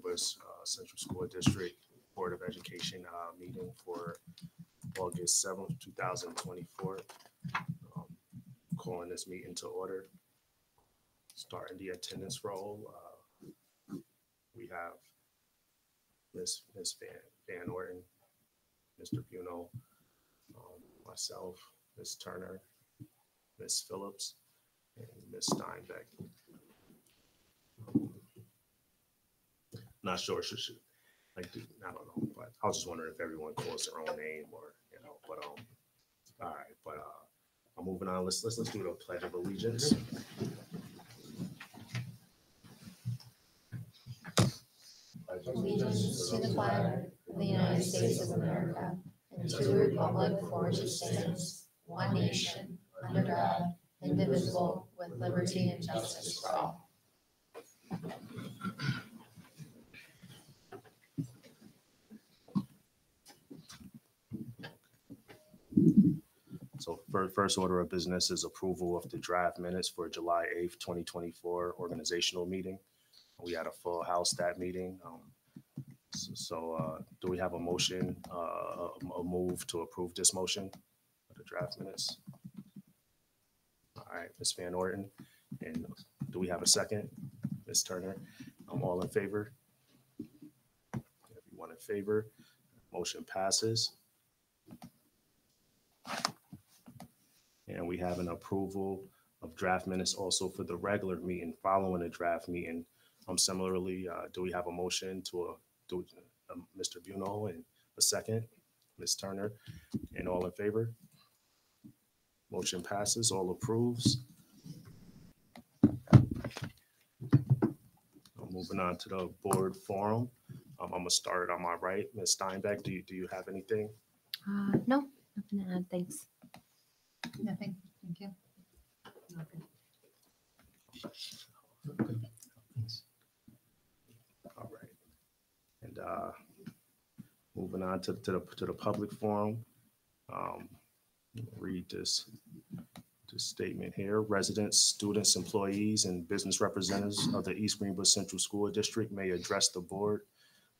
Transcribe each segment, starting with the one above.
Greenbush uh, Central School District Board of Education uh, meeting for August seventh, two thousand twenty-four. Um, Calling this meeting to order. Starting the attendance roll. uh, We have Ms. Ms. Van, Van Orton, Mr. Buno, um, myself, Ms. Turner, Ms. Phillips, and Ms. Steinbeck. Not sure, should, should, like, do- I don't know, but I was just wondering if everyone calls their own name or, you know, but, um, all right, but, uh, I'm moving on, let's, let's, let's do the pledge of allegiance. allegiance to the flag of the United States of America and to the republic for which it stands, one nation, under God, indivisible, with liberty and justice for all. So fir- first order of business is approval of the draft minutes for July eighth, twenty twenty-four organizational meeting. We had a full house that meeting. um, So uh, do we have a motion, uh, a move to approve this motion for the draft minutes? All right, Ms. Van Orton, and do we have a second? Ms. Turner, I'm all in favor? Everyone in favor? Motion passes. And we have an approval of draft minutes also for the regular meeting following the draft meeting. Um, similarly, uh, do we have a motion to, um, Mr. Buno and a second? Ms. Turner, and all in favor? Motion passes, all approves. Moving on to the board forum. Um, I'm gonna start on my right. Ms. Steinbeck, do you, do you have anything? Uh, no, nothing to add, thanks. Nothing, thank you. All right. And uh, moving on to, to the, to the public forum. Um, Read this, this statement here. Residents, students, employees, and business representatives of the East Greenbush Central School District may address the board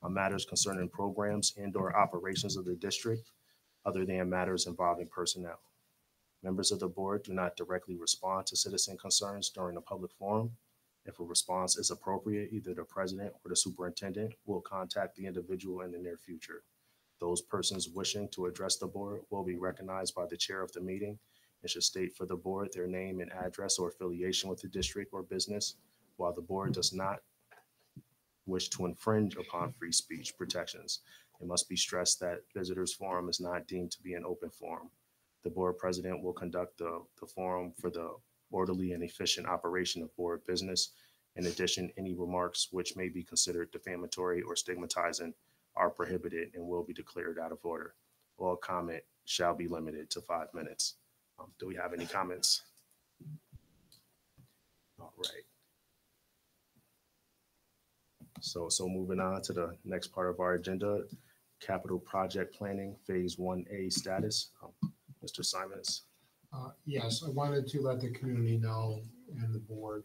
on matters concerning programs and or operations of the district other than matters involving personnel. Members of the board do not directly respond to citizen concerns during the public forum. If a response is appropriate, either the president or the superintendent will contact the individual in the near future. Those persons wishing to address the board will be recognized by the chair of the meeting and should state for the board their name and address or affiliation with the district or business. While the board does not wish to infringe upon free speech protections, it must be stressed that visitors forum is not deemed to be an open forum. The board president will conduct the, the forum for the orderly and efficient operation of board business. In addition, any remarks which may be considered defamatory or stigmatizing are prohibited and will be declared out of order. All comment shall be limited to five minutes. Um, Do we have any comments? All right. So, so moving on to the next part of our agenda, capital project planning, phase one A status. Um, Mr. Simons. Uh, Yes, I wanted to let the community know and the board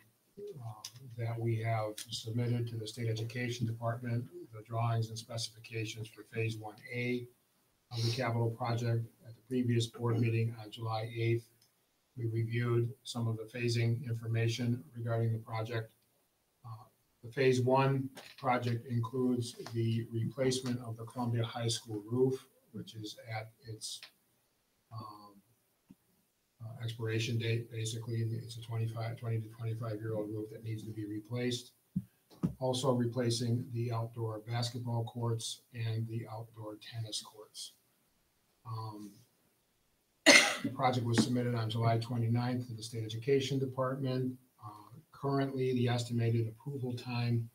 um, that we have submitted to the State Education Department the drawings and specifications for Phase One A of the capital project at the previous board meeting on July eighth. We reviewed some of the phasing information regarding the project. Uh, The Phase One project includes the replacement of the Columbia High School roof, which is at its um, uh, expiration date, basically. It's a 25, 20 to 25-year-old roof that needs to be replaced. Also replacing the outdoor basketball courts and the outdoor tennis courts. Um, The project was submitted on July 29th to the State Education Department. Uh, Currently, the estimated approval time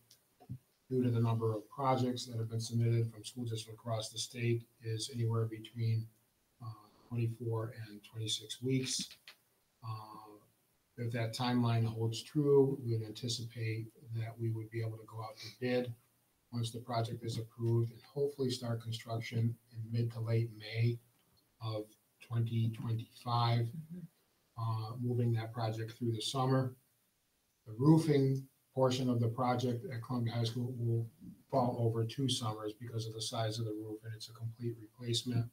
due to the number of projects that have been submitted from school districts across the state is anywhere between 24 and 26 weeks. Uh, If that timeline holds true, we would anticipate that we would be able to go out to bid once the project is approved and hopefully start construction in mid to late May of 2025, uh, moving that project through the summer. The roofing portion of the project at Columbia High School will fall over two summers because of the size of the roof and it's a complete replacement.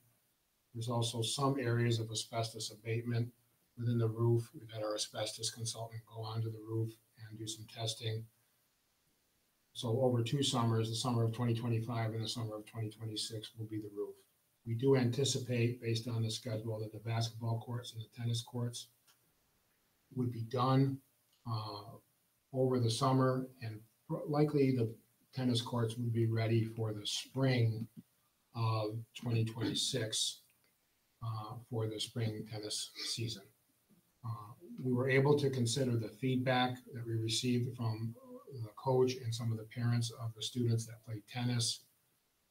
There's also some areas of asbestos abatement within the roof. We've had our asbestos consultant go onto the roof and do some testing. So over two summers, the summer of twenty twenty-five and the summer of twenty twenty-six will be the roof. We do anticipate, based on the schedule, that the basketball courts and the tennis courts would be done uh, over the summer and likely the tennis courts would be ready for the spring of twenty twenty-six uh, for the spring tennis season. Uh, We were able to consider the feedback that we received from the coach and some of the parents of the students that play tennis.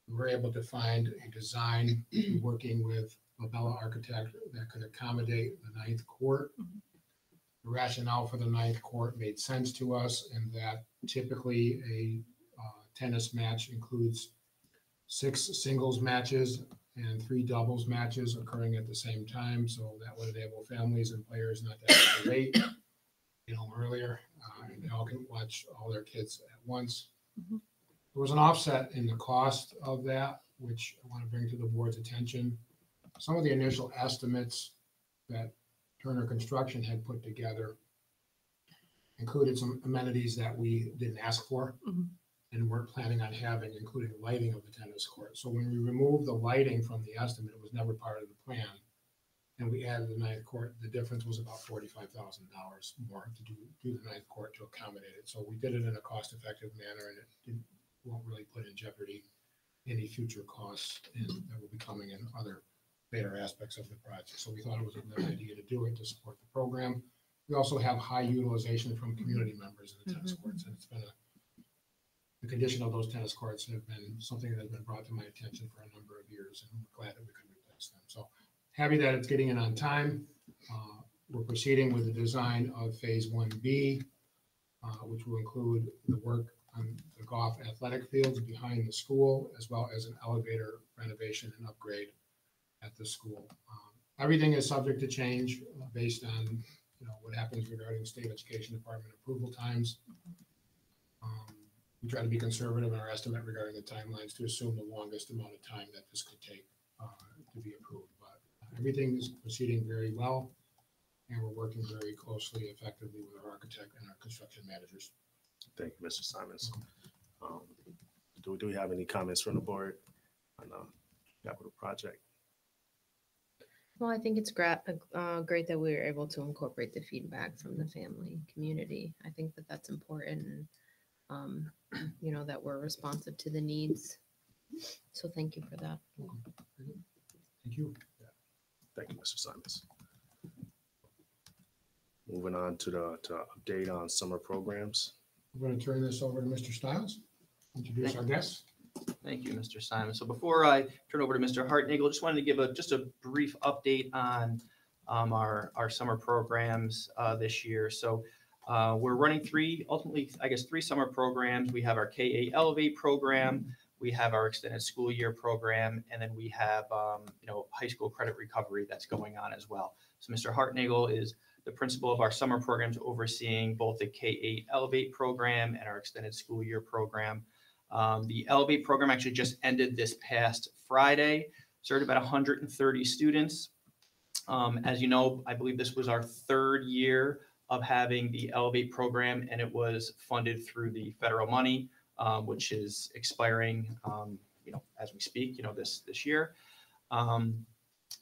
We were able to find a design, working with Labella Architect, that could accommodate the ninth court. The rationale for the ninth court made sense to us in that typically a uh, tennis match includes six singles matches and three doubles matches occurring at the same time, so that would enable families and players not to have to wait, you know, earlier, uh, and they all can watch all their kids at once. Mhm. There was an offset in the cost of that, which I want to bring to the board's attention. Some of the initial estimates that Turner Construction had put together included some amenities that we didn't ask for Mhm. And weren't planning on having, including lighting of the tennis court. So when we removed the lighting from the estimate, it was never part of the plan. And we added the ninth court, the difference was about forty-five thousand dollars more to do, do the ninth court to accommodate it. So we did it in a cost-effective manner and it didn't, won't really put in jeopardy any future costs and that will be coming in other later aspects of the project. So we thought it was a good idea to do it to support the program. We also have high utilization from community members in the tennis mm-hmm. courts, and it's been a, the condition of those tennis courts have been something that has been brought to my attention for a number of years, and we're glad that we could replace them. So happy that it's getting in on time. Uh, We're proceeding with the design of Phase One B, uh, which will include the work on the Goff athletic fields behind the school, as well as an elevator renovation and upgrade at the school. Um, Everything is subject to change uh, based on, you know, what happens regarding state education department approval times. Um, We try to be conservative in our estimate regarding the timelines to assume the longest amount of time that this could take uh, to be approved. But everything is proceeding very well, and we're working very closely, effectively with our architect and our construction managers. Thank you, Mr. Simons. Um, Do, do we have any comments from the board on the capital project? Well, I think it's great, uh, great that we were able to incorporate the feedback from the family community. I think that that's important. And, Um, you know, that we're responsive to the needs. So thank you for that. Thank you. Thank you, Mr. Simons. Moving on to the, to update on summer programs. I'm going to turn this over to Mr. Stiles, introduce our guests. Thank you, Mr. Simon. So before I turn over to Mr. Hartnagel, just wanted to give a, just a brief update on um, our, our summer programs uh, this year. So uh, we're running three, ultimately, I guess, three summer programs. We have our K-8 Elevate program, we have our extended school year program, and then we have, um, you know, high school credit recovery that's going on as well. So Mr. Hartnagel is the principal of our summer programs overseeing both the K-8 Elevate program and our extended school year program. Um, the Elevate program actually just ended this past Friday, served about 130 students. Um, as you know, I believe this was our third year of having the Elevate program, and it was funded through the federal money, um, which is expiring, um, you know, as we speak, you know, this this year. Um,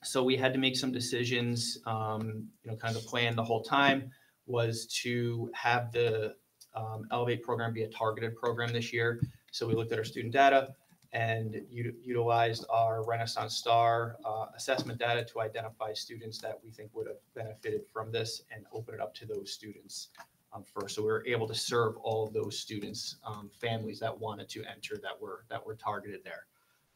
so we had to make some decisions. Um, you know, kind of the plan the whole time was to have the um, Elevate program be a targeted program this year. So we looked at our student data and u- utilized our Renaissance Star uh, assessment data to identify students that we think would have benefited from this and open it up to those students um, first. So we were able to serve all of those students, um, families that wanted to enter that were that were targeted there.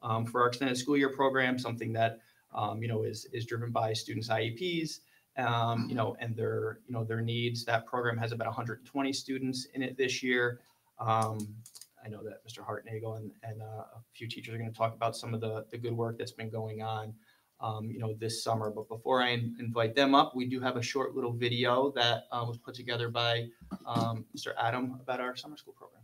Um, for our extended school year program, something that um, you know is is driven by students' IEPs. Um, you know, and their, you know, their needs. That program has about 120 students in it this year. Um, I know that Mr. Hartnagel and, and uh, a few teachers are going to talk about some of the, the good work that's been going on, um, you know, this summer. But before I in- invite them up, we do have a short little video that uh, was put together by um, Mr. Adam about our summer school program.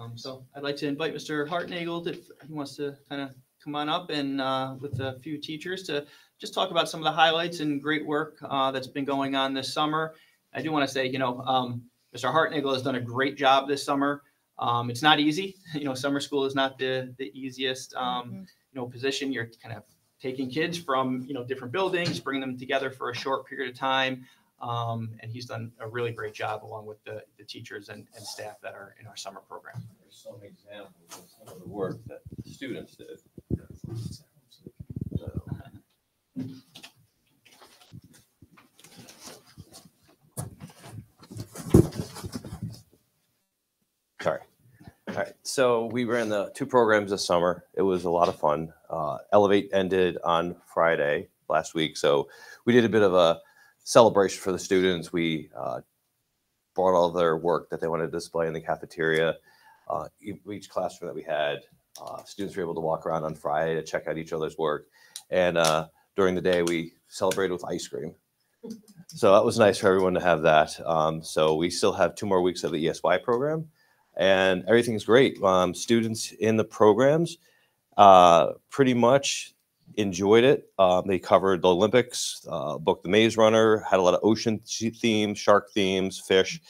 Um, so I'd like to invite Mr. Hartnagel if he wants to kind of come on up and uh, with a few teachers to just talk about some of the highlights and great work uh, that's been going on this summer. I do want to say, you know, um, Mr. Hartnagel has done a great job this summer. Um, it's not easy. You know, summer school is not the the easiest um, you know position. You're kind of taking kids from you know different buildings, bringing them together for a short period of time. Um, and he's done a really great job along with the, the teachers and, and staff that are in our summer program. There's some examples of some of the work that the students did. So, Sorry. All right, so we ran the two programs this summer. It was a lot of fun. Uh, Elevate ended on Friday last week, so we did a bit of a celebration for the students. We uh, brought all their work that they wanted to display in the cafeteria. Uh, each classroom that we had, uh, students were able to walk around on Friday to check out each other's work. And uh, during the day, we celebrated with ice cream. So that was nice for everyone to have that. Um, so we still have two more weeks of the ESY program, and everything's great. Um, students in the programs uh, pretty much enjoyed it. Um, they covered the Olympics, uh, booked the Maze Runner, had a lot of ocean themes, shark themes, fish,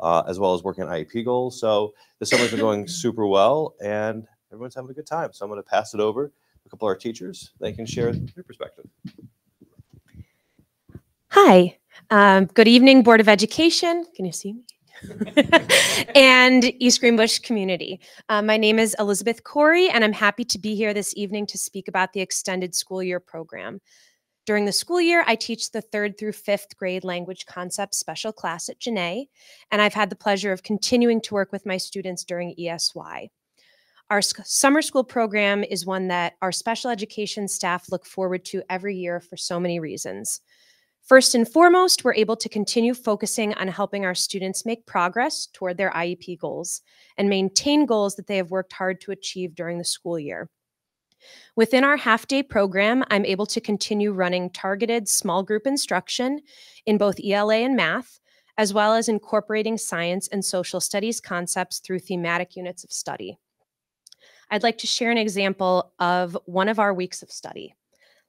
uh, as well as working on IEP goals. So the summer's been going super well, and everyone's having a good time. So I'm going to pass it over to a couple of our teachers. They can share their perspective. Hi, um, good evening, Board of Education. Can you see me? and East Greenbush community. Uh, my name is Elizabeth Corey, and I'm happy to be here this evening to speak about the extended school year program. During the school year, I teach the third through fifth grade language concepts special class at Genet, and I've had the pleasure of continuing to work with my students during ESY. Our summer school program is one that our special education staff look forward to every year for so many reasons. First and foremost, we're able to continue focusing on helping our students make progress toward their IEP goals and maintain goals that they have worked hard to achieve during the school year. Within our half day program, I'm able to continue running targeted small group instruction in both ELA and math, as well as incorporating science and social studies concepts through thematic units of study. I'd like to share an example of one of our weeks of study.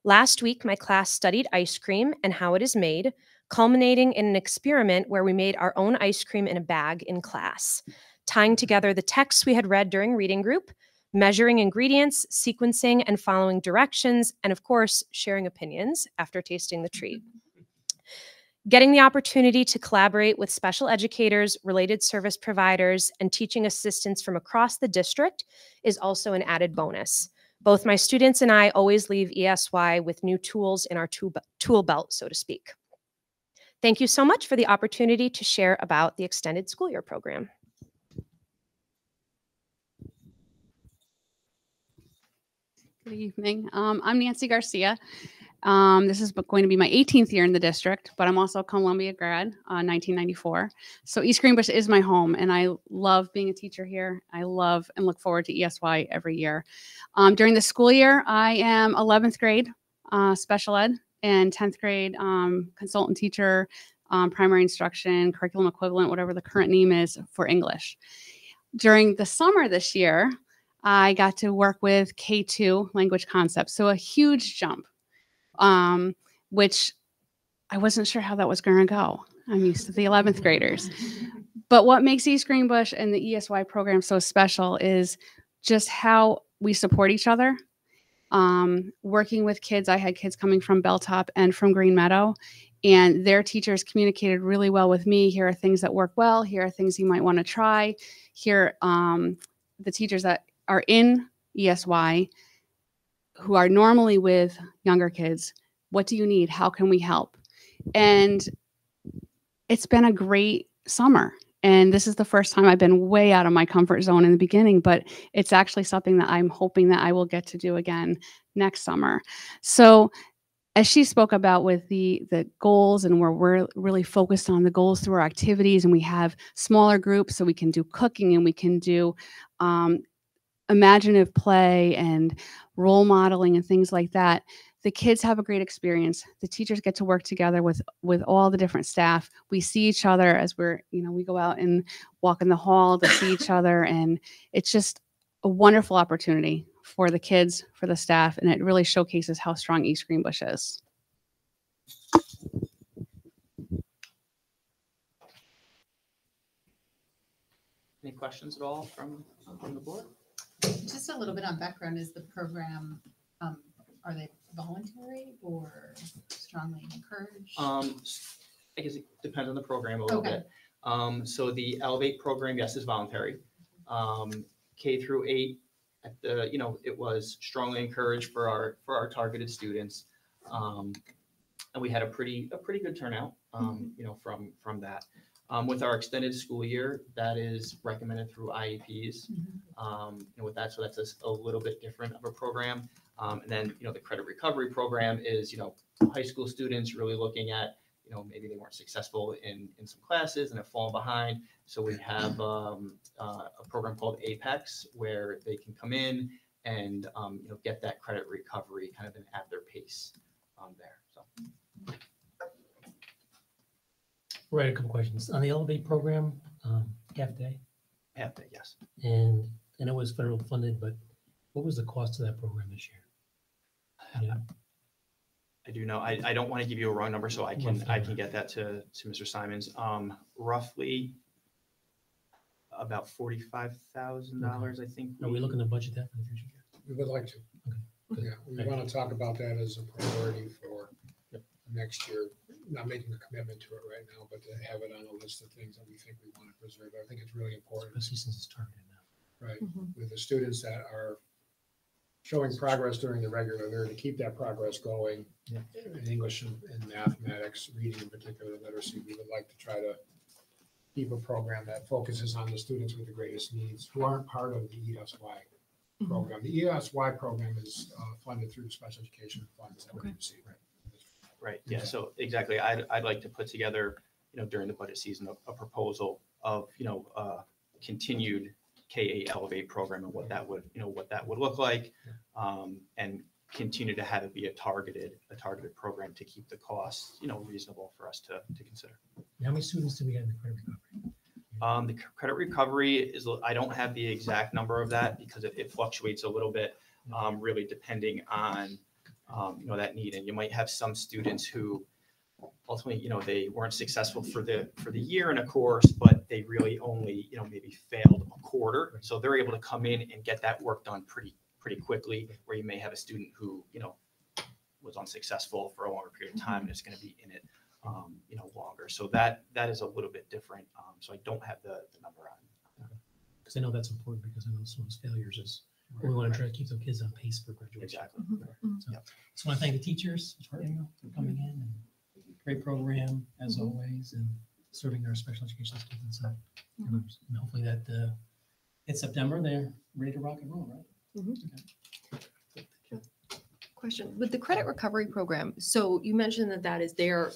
Last week, my class studied ice cream and how it is made, culminating in an experiment where we made our own ice cream in a bag in class, tying together the texts we had read during reading group, measuring ingredients, sequencing, and following directions, and of course, sharing opinions after tasting the treat. Getting the opportunity to collaborate with special educators, related service providers, and teaching assistants from across the district is also an added bonus. Both my students and I always leave ESY with new tools in our tool, belt, so to speak. Thank you so much for the opportunity to share about the extended school year program. Good evening. Um, I'm Nancy Garcia. Um, this is going to be my 18th year in the district, but I'm also a Columbia grad, uh, 1994. So East Greenbush is my home, and I love being a teacher here. I love and look forward to ESY every year. Um, during the school year, I am 11th grade uh, special ed and 10th grade um, consultant teacher, um, primary instruction, curriculum equivalent, whatever the current name is for English. During the summer this year, I got to work with K2 language concepts. So a huge jump, um, which I wasn't sure how that was going to go. I'm used to the 11th graders. But what makes East Greenbush and the ESY program so special is just how we support each other. Um, working with kids, I had kids coming from Belltop and from Green Meadow, and their teachers communicated really well with me. Here are things that work well. Here are things you might want to try. Here, um, the teachers that are in ESY who are normally with younger kids. What do you need? How can we help? And it's been a great summer. And this is the first time I've been way out of my comfort zone in the beginning, but it's actually something that I'm hoping that I will get to do again next summer. So as she spoke about with the the goals and where we're really focused on the goals through our activities and we have smaller groups so we can do cooking and we can do um, imaginative play and role modeling and things like that the kids have a great experience. The teachers get to work together with with all the different staff. We see each other as we're, you know, we go out and walk in the hall to see each other and it's just a wonderful opportunity for the kids, for the staff, and it really showcases how strong East Greenbush is. Any questions at all from, from the board? Just a little bit on background, is the program, um, are they voluntary or strongly encouraged? Um, s- I guess it depends on the program a little Okay. bit. Um, so the Elevate program, yes, is voluntary. Um, K through eight, at the, you know, it was strongly encouraged for our, for our targeted students. Um, and we had a pretty, a pretty good turnout, um, you know, from, from that. Um, with our extended school year, that is recommended through IEPs. Mhm. Um, and with that, so that's a little bit different of a program. Um, and then, you know, the credit recovery program is, you know, high school students really looking at, you know, maybe they weren't successful in, in some classes and have fallen behind. So we have um, uh, a program called Apex where they can come in and, um, you know, get that credit recovery kind of in- at their pace um, there. So Right, a couple questions. On the Elevate program, um, half day, half day, yes. and I know it was federal funded, but what was the cost of that program this year? Yeah, I do know, I, I don't want to give you a wrong number, so I can, I Roughly. can get that to, to Mr. Simons. Um, roughly about forty-five thousand dollars, I think. Are we looking to budget that for the future? We would like to. Okay. Yeah, we want to talk about that as a priority for Yep. next year. Not making a commitment to it right now, but to have it on a list of things that we think we want to preserve. I think it's really important, Especially since it's targeted now. right? Mhm. With the students that are showing progress during the regular year, to keep that progress going Yeah. in English and and mathematics, reading in particular, literacy, we would like to try to keep a program that focuses on the students with the greatest needs who aren't part of the ESY program. The ESY program is uh, funded through special education funds that we Okay. receive. Right, yeah, so exactly, I'd, I'd like to put together, you know, during the budget season, a, a proposal of, you know, uh, continued K eight Elevate program and what that would, you know, what that would look like. Um, and continue to have it be a targeted, a targeted program to keep the costs, you know, reasonable for us to, to consider. How many students do we have in the credit recovery? Um, the credit recovery is, I don't have the exact number of that because it, it fluctuates a little bit, um, really depending on, um, you know, that need. And you might have some students who ultimately, you know, they weren't successful for the, for the year in a course, but they really only, you know, maybe failed a quarter. So they're able to come in and get that work done pretty, pretty quickly, where you may have a student who, you know, was unsuccessful for a longer period of time and is going to be in it, um, you know, longer. So that, that is a little bit different. Um, so I don't have the, the number on. Because I know that's important because I know some of those failures is, we want to try to keep the kids on pace for graduation. Exactly. Mm-hmm, mm-hmm. So, Just want to thank the teachers for mm-hmm. coming in and great program as always and serving our special education students. and others. And hopefully that, uh, in September, they're ready to rock and roll, right? Question, with the credit recovery program, so you mentioned that that is they're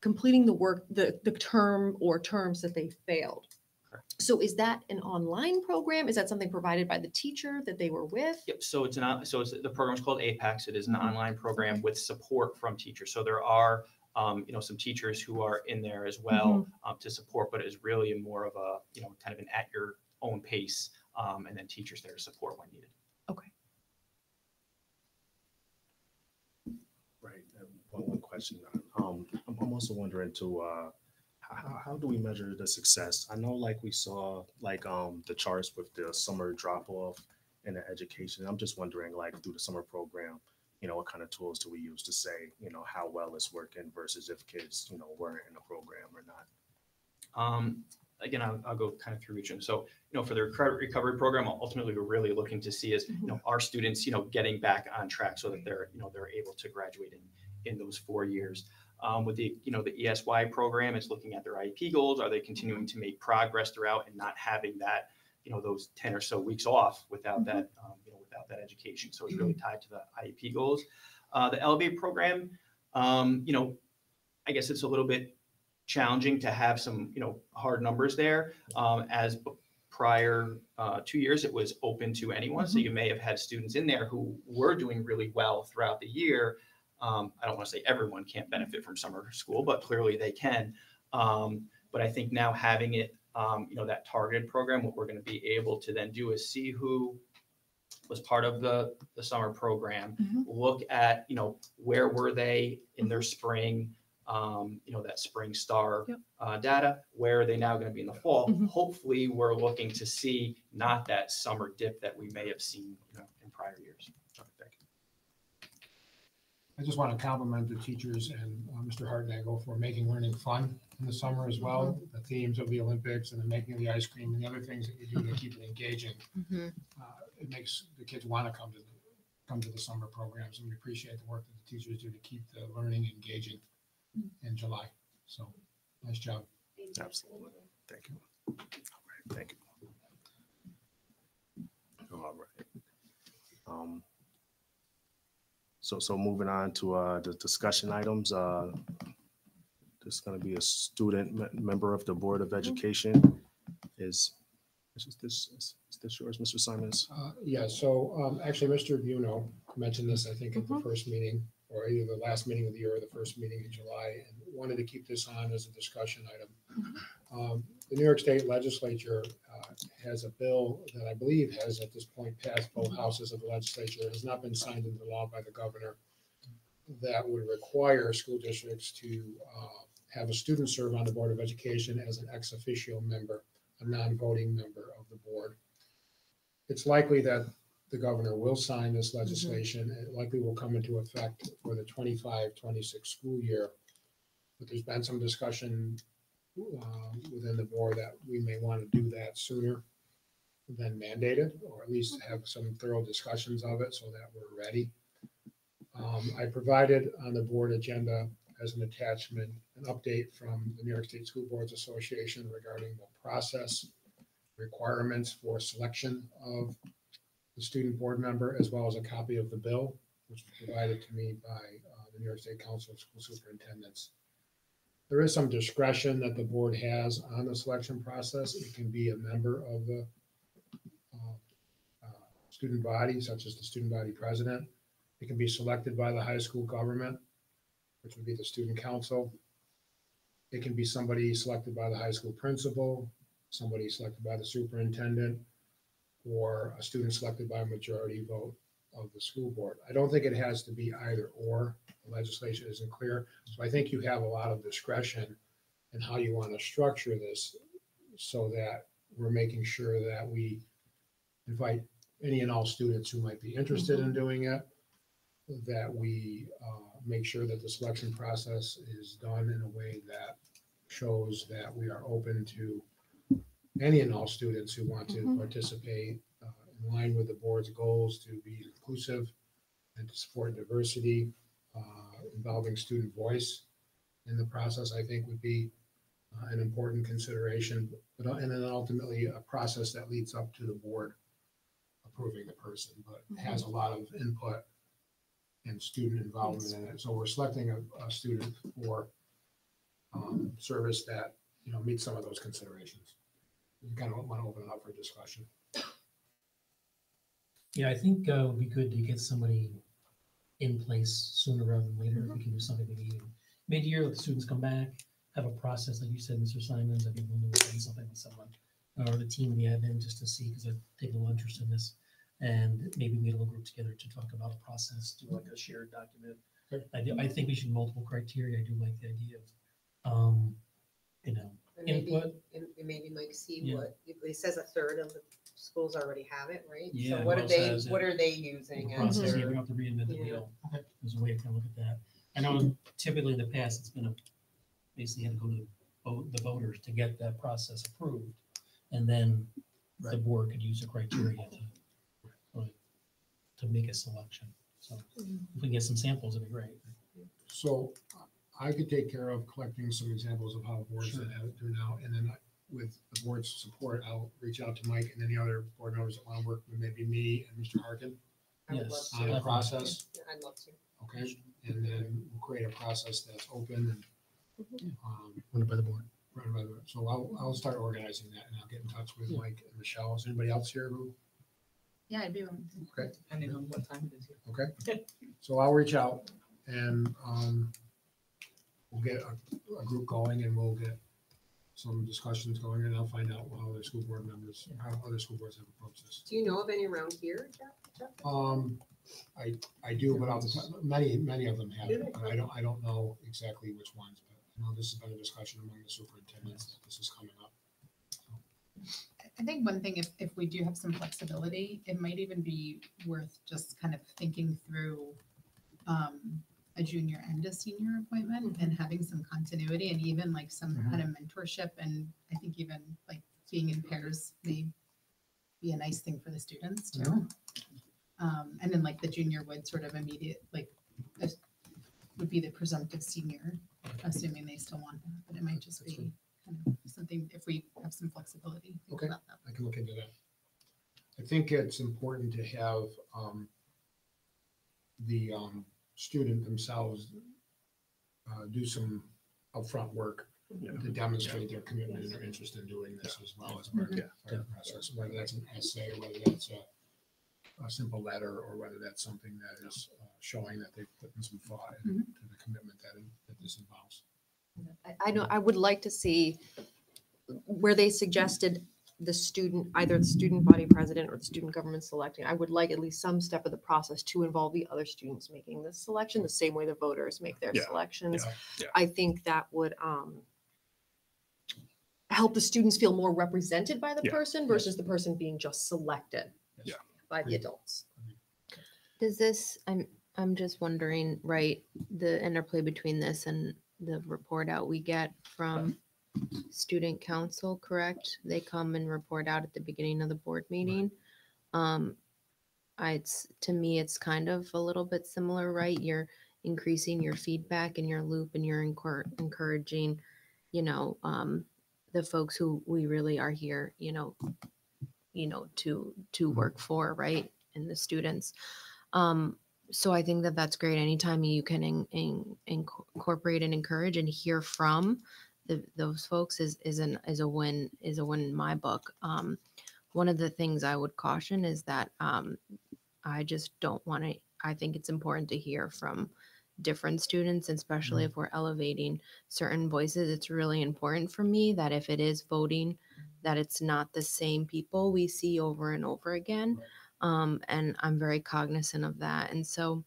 completing the work, the, the term or terms that they failed. Correct. So is that an online program? Is that something provided by the teacher that they were with? Yep, so it's an, so it's, the program is called Apex. It is an Mhm. online program with support from teachers. So there are, um, you know, some teachers who are in there as well um, to support, but it is really more of a, you know, kind of an at your own pace, um, and then teachers there to support when needed. Okay. Right, one, one question, um, I'm, I'm also wondering to. uh, how, how- do we measure the success? I know like we saw like, um, the charts with the summer drop off in the education. I'm just wondering like through the summer program, you know, what kind of tools do we use to say, you know, how well it's working versus if kids, you know, weren't in the program or not? Um, again, I'll, I'll go kind of through each one. So, you know, for the credit recovery program, ultimately, we're really looking to see is, you know, our students, you know, getting back on track so that they're, you know, they're able to graduate in, in those four years. Um, with the, you know, the ESY program, it's looking at their IEP goals. Are they continuing to make progress throughout and not having that, you know, those 10 or so weeks off without that, um, you know, without that education. So it's really tied to the IEP goals. Uh, the Elevate program, um, you know, I guess it's a little bit challenging to have some, you know, hard numbers there. Um, as prior uh, two years, it was open to anyone. So you may have had students in there who were doing really well throughout the year, Um, I don't want to say everyone can't benefit from summer school, but clearly they can. Um, but I think now having it, um, you know, that targeted program, what we're going to be able to then do is see who was part of the, the summer program, Mhm. look at, you know, where were they in their spring, um, you know, that spring star Yep. uh, data, where are they now going to be in the fall? Mhm. Hopefully, we're looking to see not that summer dip that we may have seen, you know, in prior years. Okay, thank you. I just want to compliment the teachers and uh, Mr. Hartnagel for making learning fun in the summer as well. The themes of the Olympics and the making of the ice cream and the other things that you do to keep it engaging. Mhm. uh, It makes the kids want to come to, the come to the summer programs. And we appreciate the work that the teachers do to keep the learning engaging in July. So, nice job. Absolutely. Thank you. All right, thank you. All right. Um, So, so moving on to uh, the discussion items. uh, There's going to be a student me- member of the Board of Education. Is, is this, is this yours, Mr. Simons? Uh, Yeah, so um, actually, Mr. Buno mentioned this, I think, at the first meeting, or either the last meeting of the year or the first meeting in July, and wanted to keep this on as a discussion item. Um, The New York State Legislature uh, Uh, has a bill that I believe has at this point passed both mm-hmm. houses of the legislature, It has not been signed into law by the governor, that would require school districts to uh, have a student serve on the Board of Education as an ex officio member, a non-voting member of the board it's likely that the governor will sign this mm-hmm. legislation. It likely will come into effect for the 25-26 school year. But there's been some discussion um, within the board that we may want to do that sooner than mandated, or at least have some thorough discussions of it so that we're ready. Um, I provided on the board agenda as an attachment, an update from the New York State School Boards Association regarding the process requirements for selection of the student board member, as well as a copy of the bill, which was provided to me by uh, the New York State Council of School Superintendents. There is some discretion that the board has on the selection process. It can be a member of the uh, uh, student body, such as the student body president. It can be selected by the high school government, which would be the student council. It can be somebody selected by the high school principal, somebody selected by the superintendent, or a student selected by a majority vote of the school board. I don't think it has to be either or. The legislation isn't clear. So I think you have a lot of discretion in how you want to structure this so that we're making sure that we invite any and all students who might be interested in doing it, that we uh, make sure that the selection process is done in a way that shows that we are open to any and all students who want to Mhm. participate in line with the board's goals to be inclusive and to support diversity, uh, involving student voice in the process, I think would be uh, an important consideration, but, uh, and then ultimately a process that leads up to the board approving the person, but has a lot of input and student involvement in it. So we're selecting a, a student for um, service that, you know, meets some of those considerations. You kind of want to open it up for discussion. Yeah, I think uh, it would be good to get somebody in place sooner rather than later. If we can do something maybe mid-year, let the students come back, have a process, like you said, Mr. Simons, be willing to spend something with someone or the team the admin just to see, because I've taken a little interest in this. And maybe we get a little group together to talk about a process, do like a shared document. I do, I think we should multiple criteria. I do like the idea of, um, you know, And maybe, input. and and maybe like see Yeah. what, it says a third of the schools already have it, right? Yeah, So what are else they, has it? what are they using the as process, you their, don't have to reinvent the Yeah. wheel. There's a way to kind of look at that. I know typically in the past, it's been a, basically had to go to vote, the voters to get that process approved. And then the board could use the criteria to, to make a selection. So mm-hmm. if we can get some samples, it'd be great. So I could take care of collecting some examples of how boards that have it do now, and then I- with the board's support, I'll reach out to Mike and any other board members that want to work with maybe me and Mr. Harkin I would love Yes. on a Definitely. process, Yeah, I'd love to. okay? And then we'll create a process that's open and um, Run it by the board. run by the, so I'll, I'll start organizing that and I'll get in touch with Mike and Michelle. Is anybody else here who, Yeah, I'd be willing to. okay? Depending on what time it is. Here. Okay, so I'll reach out and, um, we'll get a, a group going and we'll get some discussions going and I'll find out how other school board members, how other school boards have approached this. Do you know of any around here, Jeff? Jeff? Um, I, I do, but off the top, many, many of them have, Do they? but I don't, I don't know exactly which ones, but, you know, this has been a discussion among the superintendents, that this is coming up. I think one thing, if, if we do have some flexibility, it might even be worth just kind of thinking through um, a junior and a senior appointment and having some continuity and even like some Mhm. kind of mentorship. And I think even like being in pairs may be a nice thing for the students too. Um, and then like the junior would sort of immediate, like, this would be the presumptive senior, assuming they still want that, but it might just That's be kind of something, if we have some flexibility. Okay. about that. I can look into that. I think it's important to have, um, the, um, student themselves, uh, do some upfront work Yeah. to demonstrate their commitment and their interest in doing this as well as part of the part of the process, whether that's an essay, whether that's a, a simple letter, or whether that's something that is uh, showing that they've put in some thought into the commitment that, it- that this involves. I, I know, I would like to see where they suggested the student, either the student body president or the student government selecting. I would like at least some step of the process to involve the other students making this selection, the same way the voters make their Yeah, selections. yeah, yeah. I think that would, um, help the students feel more represented by the Yeah, person versus the person being just selected Yeah. by the adults. Does this, I'm, I'm just wondering, right, the interplay between this and the report out we get from student council, correct? They come and report out at the beginning of the board meeting. Um, I, it's, to me, it's kind of a little bit similar, right? You're increasing your feedback and your loop and you're encour- encouraging, you know, um, the folks who we really are here, you know, you know, to, to work for, right? And the students. Um, so I think that that's great. Anytime you can in, in, incorporate and encourage and hear from the, those folks is, is an, is a win, is a win in my book. Um, one of the things I would caution is that, um, I just don't want to, I think it's important to hear from different students, especially if we're elevating certain voices. It's really important for me that if it is voting, that it's not the same people we see over and over again. Um, and I'm very cognizant of that. And so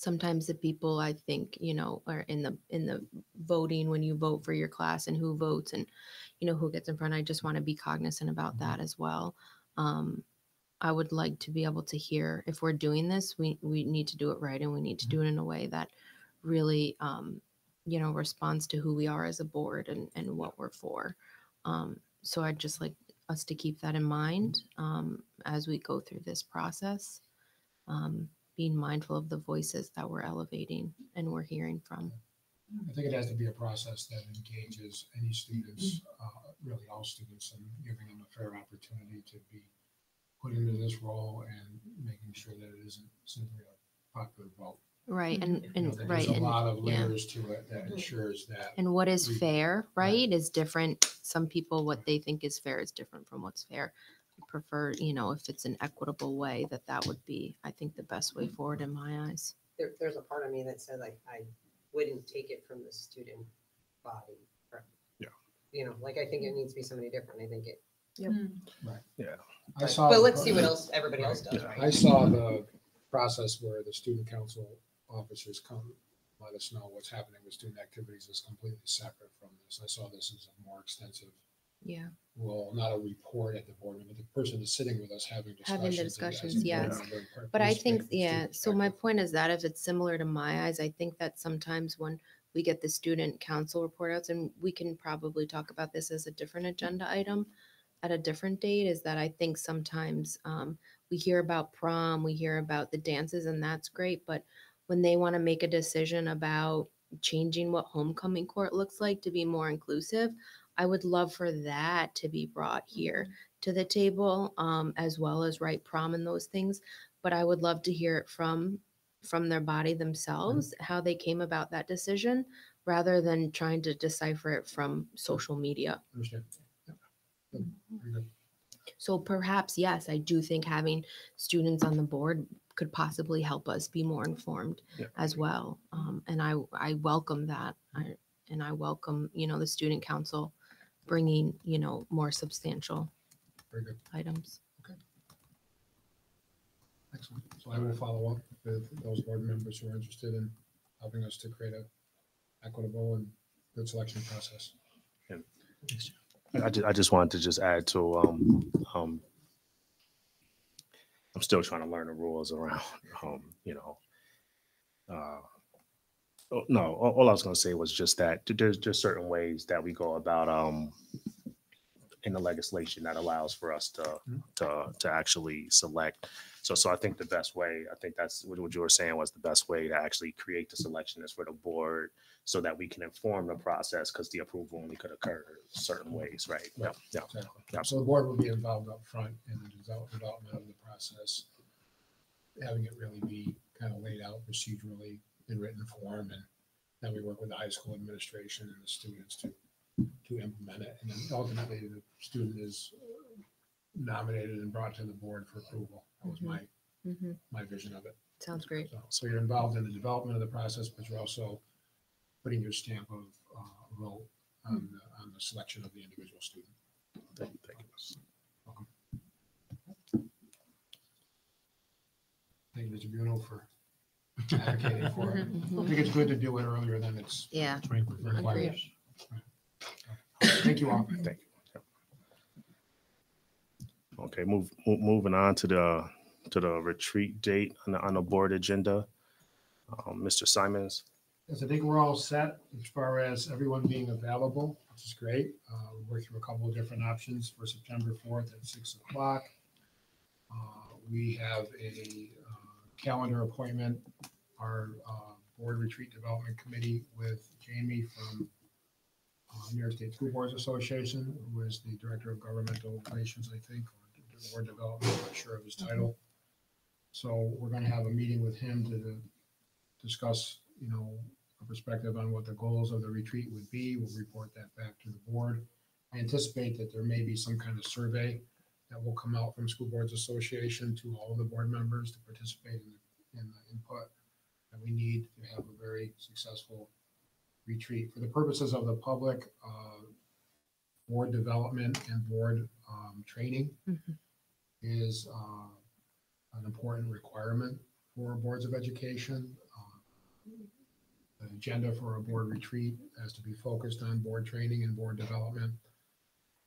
sometimes the people I think, you know, are in the in the voting when you vote for your class and who votes and you know who gets in front. I just want to be cognizant about that as well. Um, I would like to be able to hear if we're doing this, we we need to do it right and we need to do it in a way that really um, you know responds to who we are as a board and and what we're for. Um, so I'd just like us to keep that in mind um, as we go through this process, um, being mindful of the voices that we're elevating and we're hearing from. I think it has to be a process that engages any students, uh, really all students, and giving them a fair opportunity to be put into this role and making sure that it isn't simply a popular vote. Right. And, You know, and right. There's a And, lot of yeah. layers to it that ensures that. and what is we- fair, Right. right, is different. Some people, what they think is fair is different from what's fair. I prefer, you know, if it's an equitable way, that that would be, I think, the best way mm. forward in my eyes. There, there's a part of me that said like, I wouldn't take it from the student body. or- Yeah. You know, like I think it mm. needs to be somebody different. I think it, Yep. Mm. Right. Yeah. I saw. but let's see what else everybody else does, Yeah. right? I saw the process where the student council officers come, let us know what's happening with student activities is completely separate from this. I saw this as a more extensive Yeah. Well, not a report at the board, but the person is sitting with us having discussions. Having the discussions, yes. But I think, yeah, so my point is that if it's similar to my eyes, I think that sometimes when we get the student council report outs, and we can probably talk about this as a different agenda item at a different date, is that I think sometimes um, we hear about prom, we hear about the dances, and that's great, but when they want to make a decision about changing what homecoming court looks like to be more inclusive, I would love for that to be brought here to the table, um, as well as right prom and those things but I would love to hear it from from their body themselves how they came about that decision rather than trying to decipher it from social media. Understand. Yeah. Good. Very good. So perhaps yes, I do think having students on the board could possibly help us be more informed Yeah. as well. Um, and I, I welcome that. I, and I welcome, you know, the student council bringing, you know, more substantial Very good. items. Excellent. So I will follow up with those board members who are interested in helping us to create a equitable and good selection process. I just, I just wanted to just add to, um, um, I'm still trying to learn the rules around, um, you know, uh, oh, no, all, I was gonna say was just that there's just certain ways that we go about, um, in the legislation that allows for us to, to, to actually select. So, so I think the best way, I think that's what what you were saying was the best way to actually create the selection is for the board so that we can inform the process because the approval only could occur certain ways, right? Yeah, yeah, Exactly. So the board will be involved up front in the development of the process, having it really be kind of laid out procedurally in written form, and then we work with the high school administration and the students to, to implement it. And then ultimately, the student is nominated and brought to the board for approval. That was my, Mhm. my vision of it. Sounds great. So- So you're involved in the development of the process, but you're also putting your stamp of uh, vote on, the- on the selection of the individual student. Thank you, thank you. Welcome. Thank you, Mr. Bruno, for advocating for it. I think it's good to do it earlier than it's Yeah. required. Thank you all. Thank you. Okay, move, mo- moving on to the, to the retreat date on the, on the board agenda. Um, Mr. Simons, Yes, I think we're all set as far as everyone being available, which is great. Uh, we worked through a couple of different options for September fourth at six o'clock. Uh, We have a uh, calendar appointment, our uh, Board Retreat Development Committee with Jamie from uh, New York State School Boards Association, who is the Director of Governmental Relations, I think, or Board Development, I'm not sure of his title. So we're gonna have a meeting with him to discuss, you know, a perspective on what the goals of the retreat would be. We'll report that back to the board. I anticipate that there may be some kind of survey that will come out from School Boards Association to all of the board members to participate in, the- in the input that we need to have a very successful retreat. For the purposes of the public, uh, board development and board um, training Mhm. is uh, an important requirement for boards of education. Uh, The agenda for a board retreat has to be focused on board training and board development.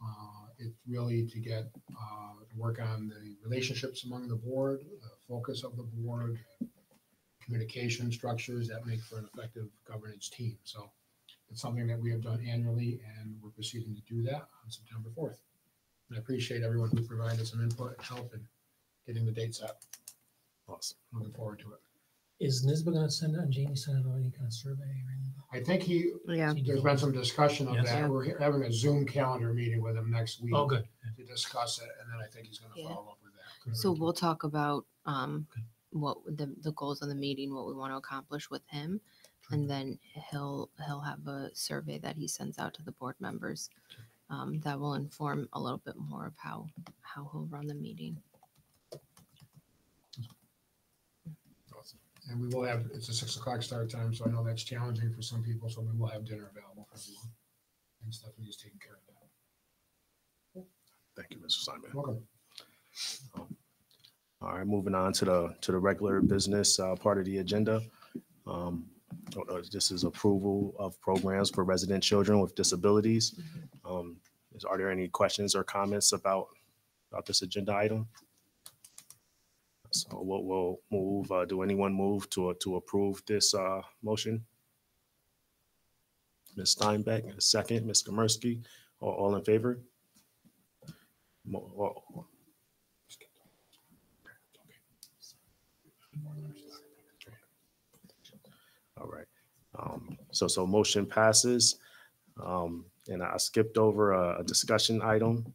Uh, It's really to get, uh, to work on the relationships among the board, the focus of the board, communication structures that make for an effective governance team. So it's something that we have done annually, and we're proceeding to do that on September fourth. And I appreciate everyone who provided some input and help in getting the date set. awesome. Looking forward to it. Is NYSSBA gonna send out, Jamie send out any kind of survey or anything? I think he, Yeah. there's been some discussion of Yes. that. We're having a Zoom calendar meeting with him next week Oh, good. to discuss it, and then I think he's gonna Yeah. follow up with that. So we'll talk about um Okay. what the the goals of the meeting, what we want to accomplish with him. And then he'll he'll have a survey that he sends out to the board members. Um, that will inform a little bit more of how how he'll run the meeting. And we will have, it's a six o'clock start time, so I know that's challenging for some people, so we will have dinner available for everyone. And Stephanie is taking care of that. Thank you, Mr. Simon. Welcome. All right, moving on to the, to the regular business uh, part of the agenda. Um, uh, This is approval of programs for resident children with disabilities. Um, is- Are there any questions or comments about, about this agenda item? So we'll, we'll move, uh, do anyone move to, to approve this uh, motion? Ms. Steinbeck, a second, Ms. Komersky, all, all in favor? All- All right. Um, So, so motion passes. Um, And I skipped over a a discussion item.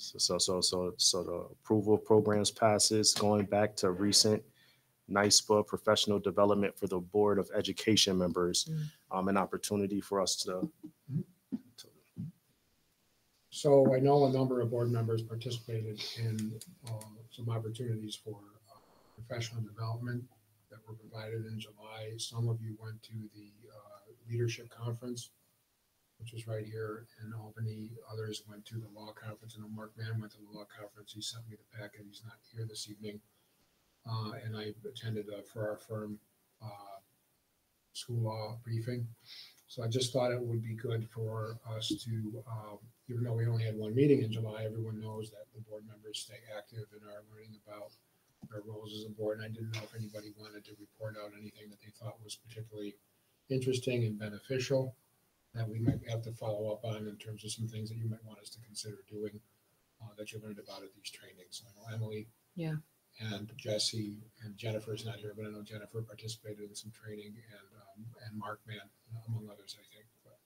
So, so, so, so, so the approval of programs passes, going back to recent NYSSBA professional development for the Board of Education members. Mm. Um, An opportunity for us to, So I know a number of board members participated in uh, some opportunities for uh, professional development that were provided in July. Some of you went to the uh, leadership conference, which was right here in Albany. Others went to the law conference. I know Mark Mann went to the law conference. He sent me the packet. He's not here this evening. Uh, And I attended uh, for our firm uh, school law briefing. So I just thought it would be good for us to, um, even though we only had one meeting in July, everyone knows that the board members stay active and are learning about their roles as a board. And I didn't know if anybody wanted to report out anything that they thought was particularly interesting and beneficial that we might have to follow up on in terms of some things that you might want us to consider doing uh, that you learned about at these trainings. I know Emily. Yeah. And Jesse and Jennifer is not here, but I know Jennifer participated in some training and, um, and Mark Mann, among others, I think. But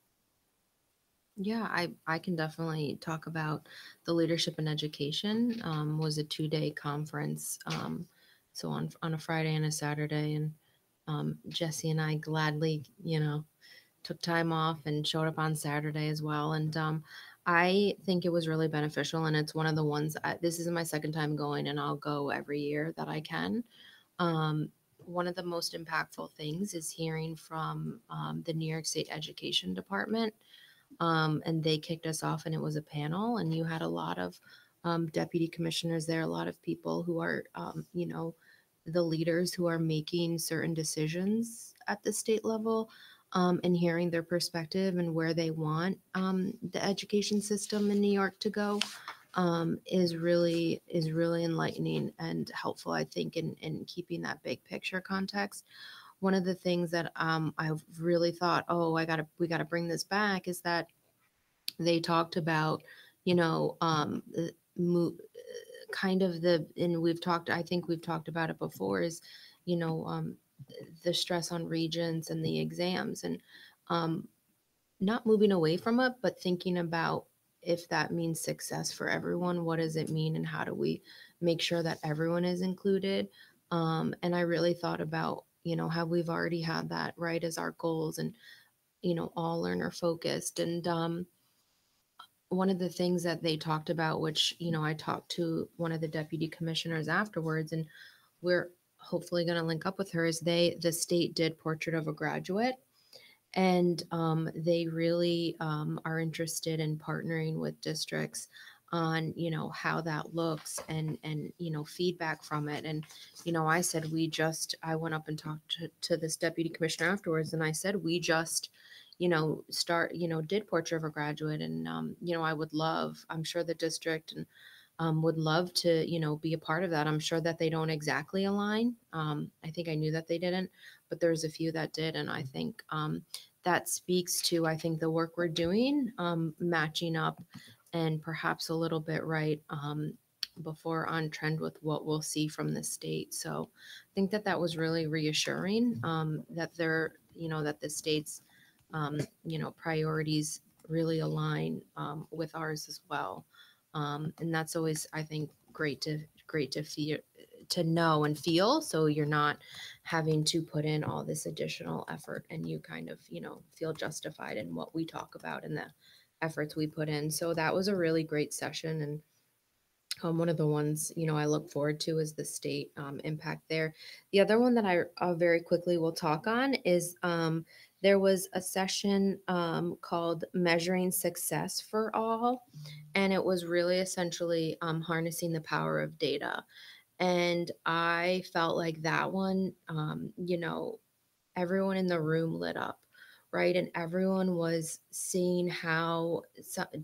Yeah, I, I can definitely talk about the leadership and education. Um, was a two day conference. Um, so on on a Friday and a Saturday, and um, Jesse and I gladly, you know, took time off and showed up on Saturday as well. And um, I think it was really beneficial, and it's one of the ones. I, this is my second time going, and I'll go every year that I can. Um, one of the most impactful things is hearing from um, the New York State Education Department um, and they kicked us off and it was a panel and you had a lot of um, deputy commissioners there a lot of people who are um, you know the leaders who are making certain decisions at the state level um, and hearing their perspective and where they want um, the education system in new york to go um, is really is really enlightening and helpful i think in, in keeping that big picture context. One of the things that um, I've really thought, oh, I gotta, we gotta bring this back, is that they talked about, you know, um, mo- kind of the, and we've talked, I think we've talked about it before, is, you know, um, the stress on regents and the exams, and um, not moving away from it, but thinking about if that means success for everyone, what does it mean, and how do we make sure that everyone is included? Um, and I really thought about you know how we've already had that right as our goals and you know all learner focused and um one of the things that they talked about which you know i talked to one of the deputy commissioners afterwards and we're hopefully going to link up with her is they the state did portrait of a graduate. And um, they really um, are interested in partnering with districts on you know how that looks and and you know feedback from it. And you know i said we just i went up and talked to, to this deputy commissioner afterwards and i said we just you know start you know did portrait of a graduate and um, you know i would love i'm sure the district and um, would love to you know be a part of that i'm sure that they don't exactly align um, i think i knew that they didn't but there's a few that did and i think um, that speaks to i think the work we're doing um, matching up and perhaps a little bit right um, before on trend with what we'll see from the state. So I think that that was really reassuring um, that they're, you know, that the state's, um, you know, priorities really align um, with ours as well. Um, and that's always, I think, great to great to feel to know and feel so you're not having to put in all this additional effort and you kind of you know feel justified in what we talk about and the efforts we put in. So that was a really great session and um, one of the ones you know I look forward to is the state um, impact there. The other one that I uh, very quickly will talk on is um, there was a session um, called Measuring Success for All, and it was really essentially um, harnessing the power of data. And I felt like that one, um, you know, everyone in the room lit up right? And everyone was seeing how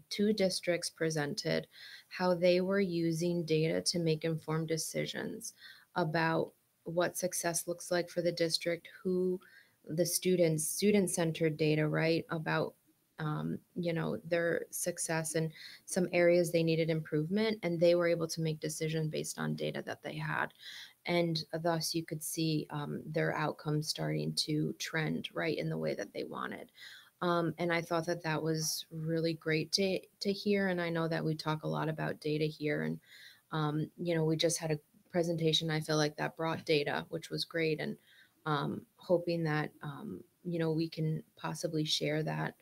two districts presented how they were using data to make informed decisions about what success looks like for the district, who the students, student centered data, right? About um, you know their success and some areas they needed improvement and they were able to make decisions based on data that they had and thus you could see um, their outcomes starting to trend right in the way that they wanted um, and i thought that that was really great to, to hear and i know that we talk a lot about data here and um, you know we just had a presentation i feel like that brought data which was great and um, hoping that um, you know we can possibly share that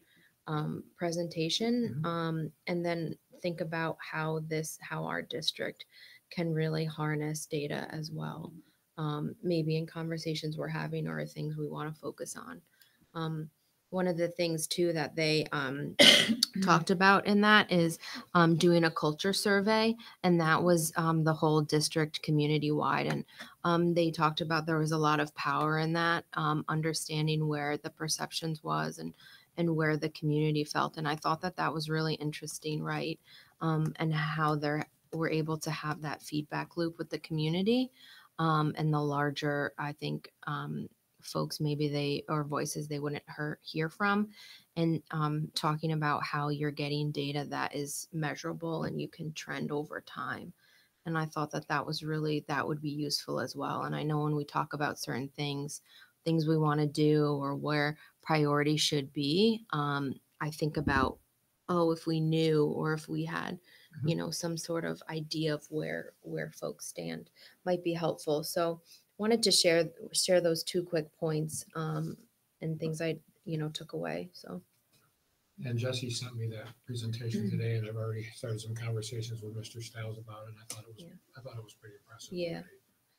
um, presentation um, and then think about how this how our district can really harness data as well um, maybe in conversations we're having or things we want to focus on. Um, one of the things too that they um, talked about in that is um, doing a culture survey, and that was um, the whole district community wide. And um, they talked about there was a lot of power in that, um, understanding where the perceptions was and and where the community felt. And I thought that that was really interesting, right? Um, and how they're were able to have that feedback loop with the community um, and the larger, I think, um, folks maybe they or voices they wouldn't hear, hear from and um, talking about how you're getting data that is measurable and you can trend over time. And i thought that that was really that would be useful as well. And i know when we talk about certain things things we want to do or where priority should be um, i think about oh if we knew or if we had you know some sort of idea of where where folks stand might be helpful. So wanted to share share those two quick points um, and things I you know took away. So And Jesse sent me that presentation today and I've already started some conversations with Mr. Styles about it. And I thought it was, Yeah. I thought it was pretty impressive. Yeah.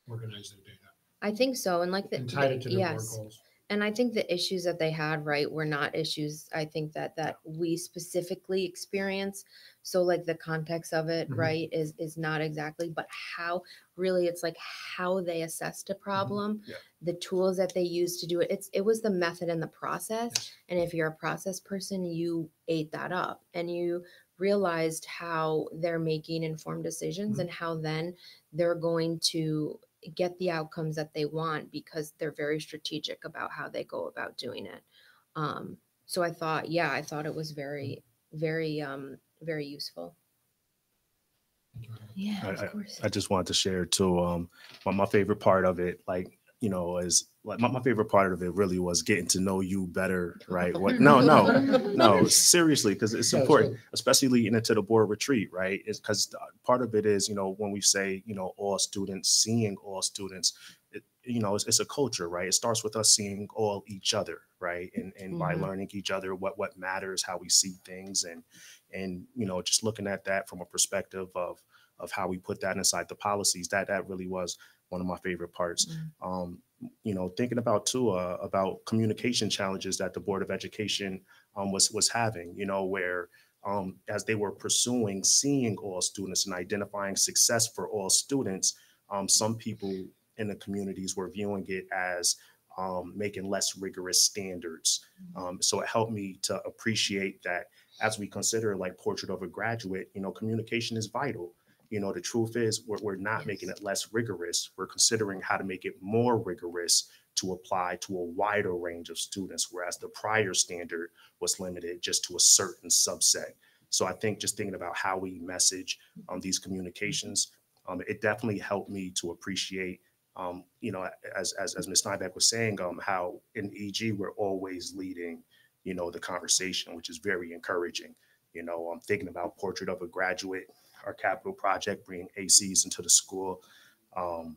Organized their data I think so, and like the, and tied it to the board yes, goals. And I think the issues that they had right were not issues I think that that we specifically experience. So like the context of it Mhm. right is is not exactly, but how really it's like how they assessed a problem, Yeah. the tools that they used to do it. It's it was the method and the process. Yes. And if you're a process person, you ate that up and you realized how they're making informed decisions Mhm. and how then they're going to get the outcomes that they want because they're very strategic about how they go about doing it. Um, so I thought, yeah, I thought it was very, very, um, very useful. Yeah, I- of course. I just wanted to share too. Um, my, my favorite part of it, like you know, is like my, my favorite part of it really was getting to know you better, right? What? No, no, no, seriously, because it's important, especially leading into the board retreat, right? Is because part of it is, you know, when we say, you know, all students, seeing all students, it, you know, it's, it's a culture, right? It starts with us seeing all each other, right? And and by Mhm. learning each other, what what matters, how we see things, and and you know, just looking at that from a perspective of of how we put that inside the policies. That that really was one of my favorite parts. Mm. Um, you know, thinking about too uh, about communication challenges that the Board of Education um, was was having. You know, where um, as they were pursuing seeing all students and identifying success for all students, um, some people in the communities were viewing it as um, making less rigorous standards. Um, so it helped me to appreciate that as we consider like portrait of a graduate, you know, communication is vital. You know, the truth is we're, we're not making it less rigorous. We're considering how to make it more rigorous to apply to a wider range of students, whereas the prior standard was limited just to a certain subset. So I think just thinking about how we message um, these communications, um, it definitely helped me to appreciate, um, you know, as as as Ms. Nybeck was saying, um, how in EG we're always leading, you know, the conversation, which is very encouraging. You know, I'm thinking about Portrait of a Graduate, our capital project, bringing ACs into the school. Um,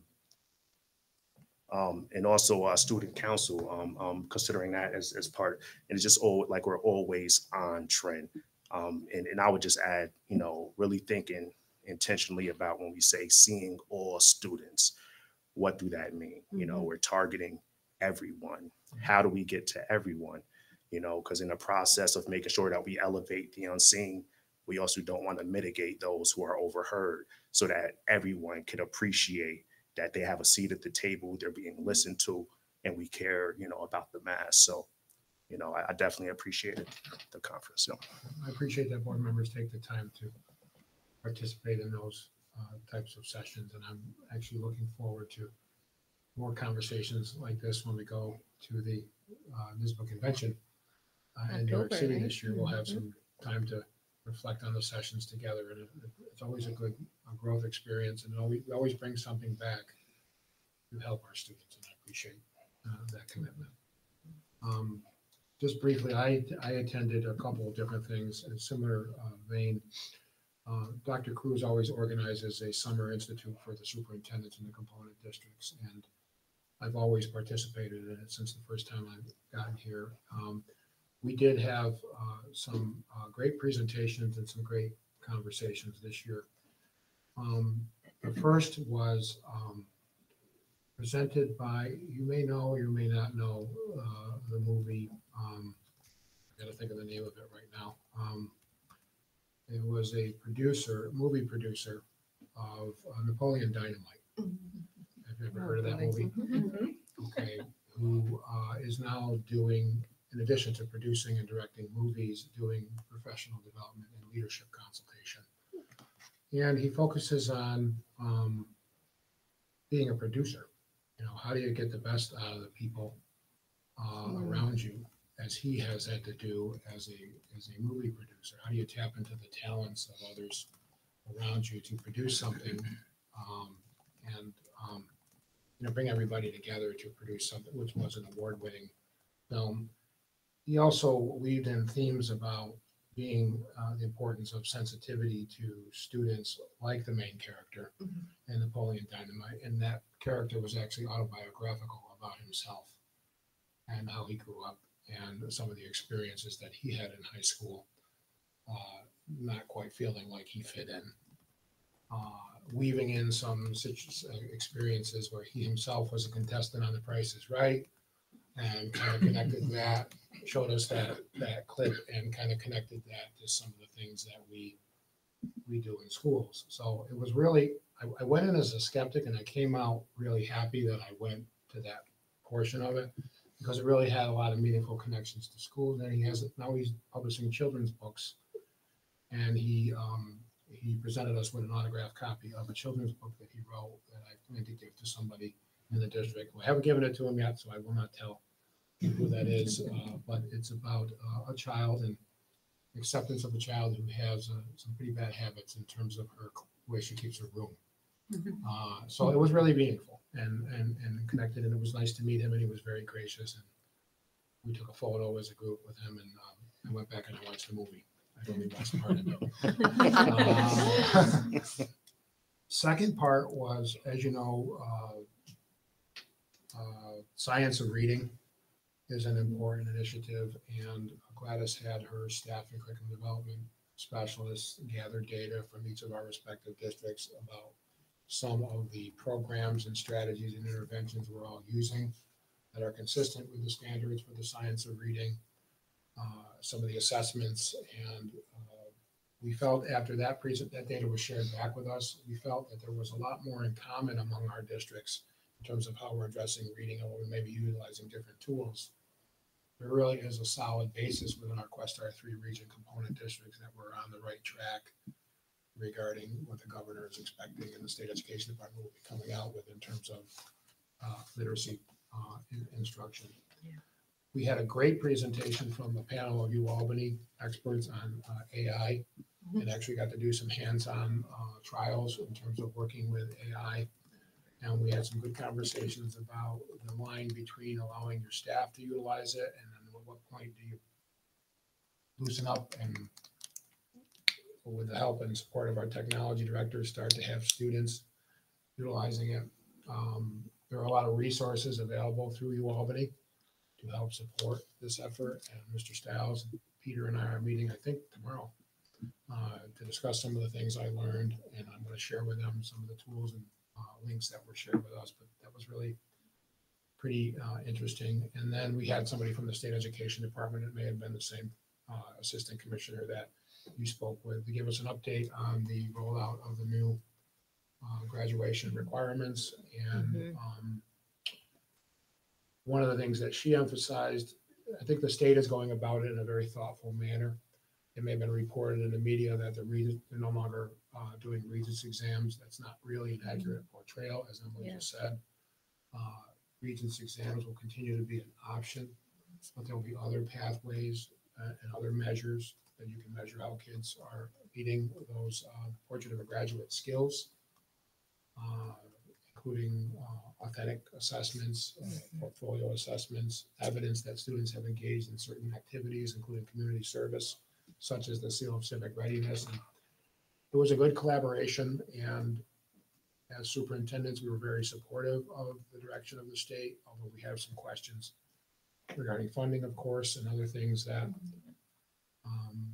um, and also uh, student council, um, um, considering that as, as part, and it's just all like we're always on trend. Um, and, and I would just add, you know, really thinking intentionally about when we say seeing all students, what do that mean? You know, Mhm. we're targeting everyone. How do we get to everyone? You know, because in the process of making sure that we elevate the unseen, we also don't want to mitigate those who are overheard so that everyone can appreciate that they have a seat at the table, they're being listened to, and we care, you know, about the mass. So, you know, I, I definitely appreciated the conference. So. I appreciate that board members take the time to participate in those uh, types of sessions, and I'm actually looking forward to more conversations like this when we go to the uh, NYSSBA convention uh, in New York City right? this year. We'll have Mhm. some time to reflect on the sessions together, and it- it's always a good uh, growth experience, and always, we always bring something back to help our students, and I appreciate uh, that commitment. Um, just briefly, I, I attended a couple of different things in similar uh, vein. Uh, Dr. Cruz always organizes a summer institute for the superintendents in the component districts, and I've always participated in it since the first time I've gotten here. Um, We did have uh, some uh, great presentations and some great conversations this year. Um, The first was um, presented by, you may know, you may not know, uh, the movie, um, I gotta think of the name of it right now. Um, it was a producer, movie producer of uh, Napoleon Dynamite. Have you ever heard of that movie? Okay, who, uh, is now doing, in addition to producing and directing movies, doing professional development and leadership consultation. And he focuses on, um, being a producer. You know, how do you get the best out of the people uh, Mm. around you, as he has had to do as a as a movie producer? How do you tap into the talents of others around you to produce something, um, and um, you know, bring everybody together to produce something which was an award-winning film. He also weaved in themes about being uh, the importance of sensitivity to students like the main character in Napoleon Dynamite, and that character was actually autobiographical about himself and how he grew up and some of the experiences that he had in high school, uh, not quite feeling like he fit in. Uh, weaving in some situ- uh, experiences where he himself was a contestant on The Price is Right, and kind of connected that, showed us that that clip, and kind of connected that to some of the things that we we do in schools. So it was really, I, I went in as a skeptic, and I came out really happy that I went to that portion of it because it really had a lot of meaningful connections to schools. And he has now he's publishing children's books, and he um, he presented us with an autographed copy of a children's book that he wrote that I plan to give to somebody in the district. We haven't given it to him yet, so I will not tell who that is. Uh, but it's about uh, a child and acceptance of a child who has uh, some pretty bad habits in terms of her way she keeps her room. Uh, so it was really meaningful and, and, and connected, and it was nice to meet him, and he was very gracious. And we took a photo as a group with him, and um, I went back and I watched the movie. I only watched part of it. Uh, Second part was, as you know, uh, science of reading is an important initiative, and Gladys had her staff and curriculum development specialists gather data from each of our respective districts about some of the programs and strategies and interventions we're all using that are consistent with the standards for the science of reading, uh, some of the assessments, and uh, we felt after that present, that data was shared back with us, we felt that there was a lot more in common among our districts in terms of how we're addressing reading and we may be utilizing different tools. There really is a solid basis within our Questar three region component districts that we're on the right track regarding what the governor is expecting and the state education department will be coming out with in terms of uh, literacy uh, in- instruction. We had a great presentation from a panel of U Albany experts on uh, AI and actually got to do some hands-on uh, trials in terms of working with AI. And we had some good conversations about the line between allowing your staff to utilize it and then at what point do you loosen up and with the help and support of our technology directors, start to have students utilizing it. Um, There are a lot of resources available through U Albany to help support this effort. And Mr. Stiles, Peter and I are meeting, I think, tomorrow uh, to discuss some of the things I learned. And I'm going to share with them some of the tools and links that were shared with us. But that was really pretty uh, interesting. And then we had somebody from the state education department, it may have been the same uh, assistant commissioner that you spoke with, to give us an update on the rollout of the new uh, graduation requirements. And Mhm. um, one of the things that she emphasized, I think the state is going about it in a very thoughtful manner. It may have been reported in the media that the Regents, they're no longer uh, doing Regents exams. That's not really an accurate portrayal, as Emily just said. Uh, Regents exams will continue to be an option, but there'll be other pathways uh, and other measures that you can measure how kids are meeting those uh, portrait of a graduate skills, uh, including uh, authentic assessments, uh, portfolio assessments, evidence that students have engaged in certain activities, including community service, such as the Seal of Civic Readiness. And It was a good collaboration, and as superintendents, we were very supportive of the direction of the state, although we have some questions regarding funding, of course, and other things that um,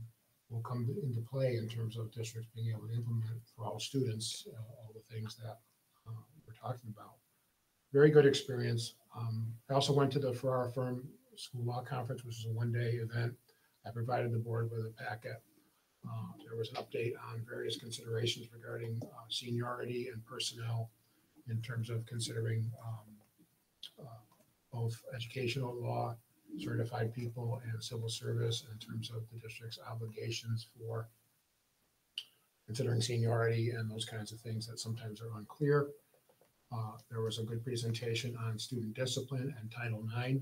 will come into play in terms of districts being able to implement for all students, uh, all the things that uh, we're talking about. very good experience. Um, I also went to the Ferrara Firm School Law Conference, which is a one-day event. I provided the board with a packet. Uh, There was an update on various considerations regarding uh, seniority and personnel in terms of considering um, uh, both educational law, certified people, and civil service in terms of the district's obligations for considering seniority and those kinds of things that sometimes are unclear. Uh, There was a good presentation on student discipline and Title IX,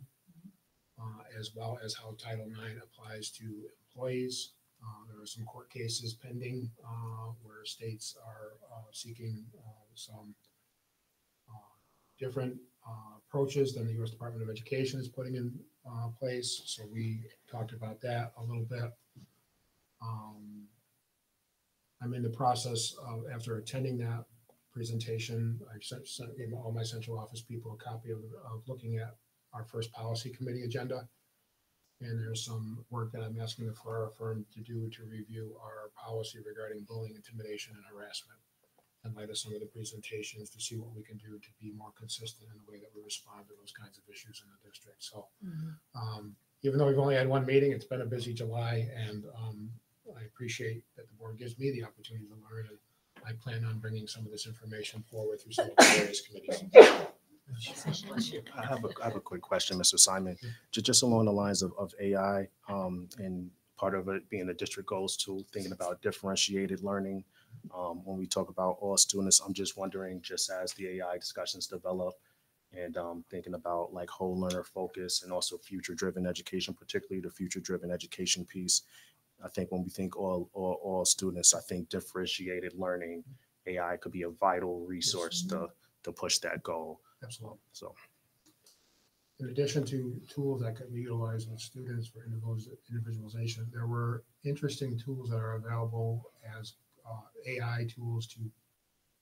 uh, as well as how Title IX applies to employees. Uh, There are some court cases pending uh, where states are uh, seeking some different approaches than the U.S. Department of Education is putting in place. So we talked about that a little bit. Um, I'm in the process of, after attending that presentation, I sent, sent all my central office people a copy of, of looking at our first policy committee agenda. And there's some work that I'm asking for our firm to do to review our policy regarding bullying, intimidation, and harassment in light of some of the presentations to see what we can do to be more consistent in the way that we respond to those kinds of issues in the district. So um, even though we've only had one meeting, it's been a busy July and um, I appreciate that the board gives me the opportunity to learn and I plan on bringing some of this information forward through some of the various committees. I have a, I have a quick question, Mr. Simon, ju- just along the lines of, of AI, um, and part of it being the district goals to thinking about differentiated learning. Um, when we talk about all students, I'm just wondering, just as the AI discussions develop and, um, thinking about like whole learner focus and also future-driven education, particularly the future-driven education piece. I think when we think all, all, all students, I think differentiated learning, AI could be a vital resource to, to push that goal. Absolutely. So. In addition to tools that can be utilized with students for individuals- individualization, there were interesting tools that are available as uh, AI tools to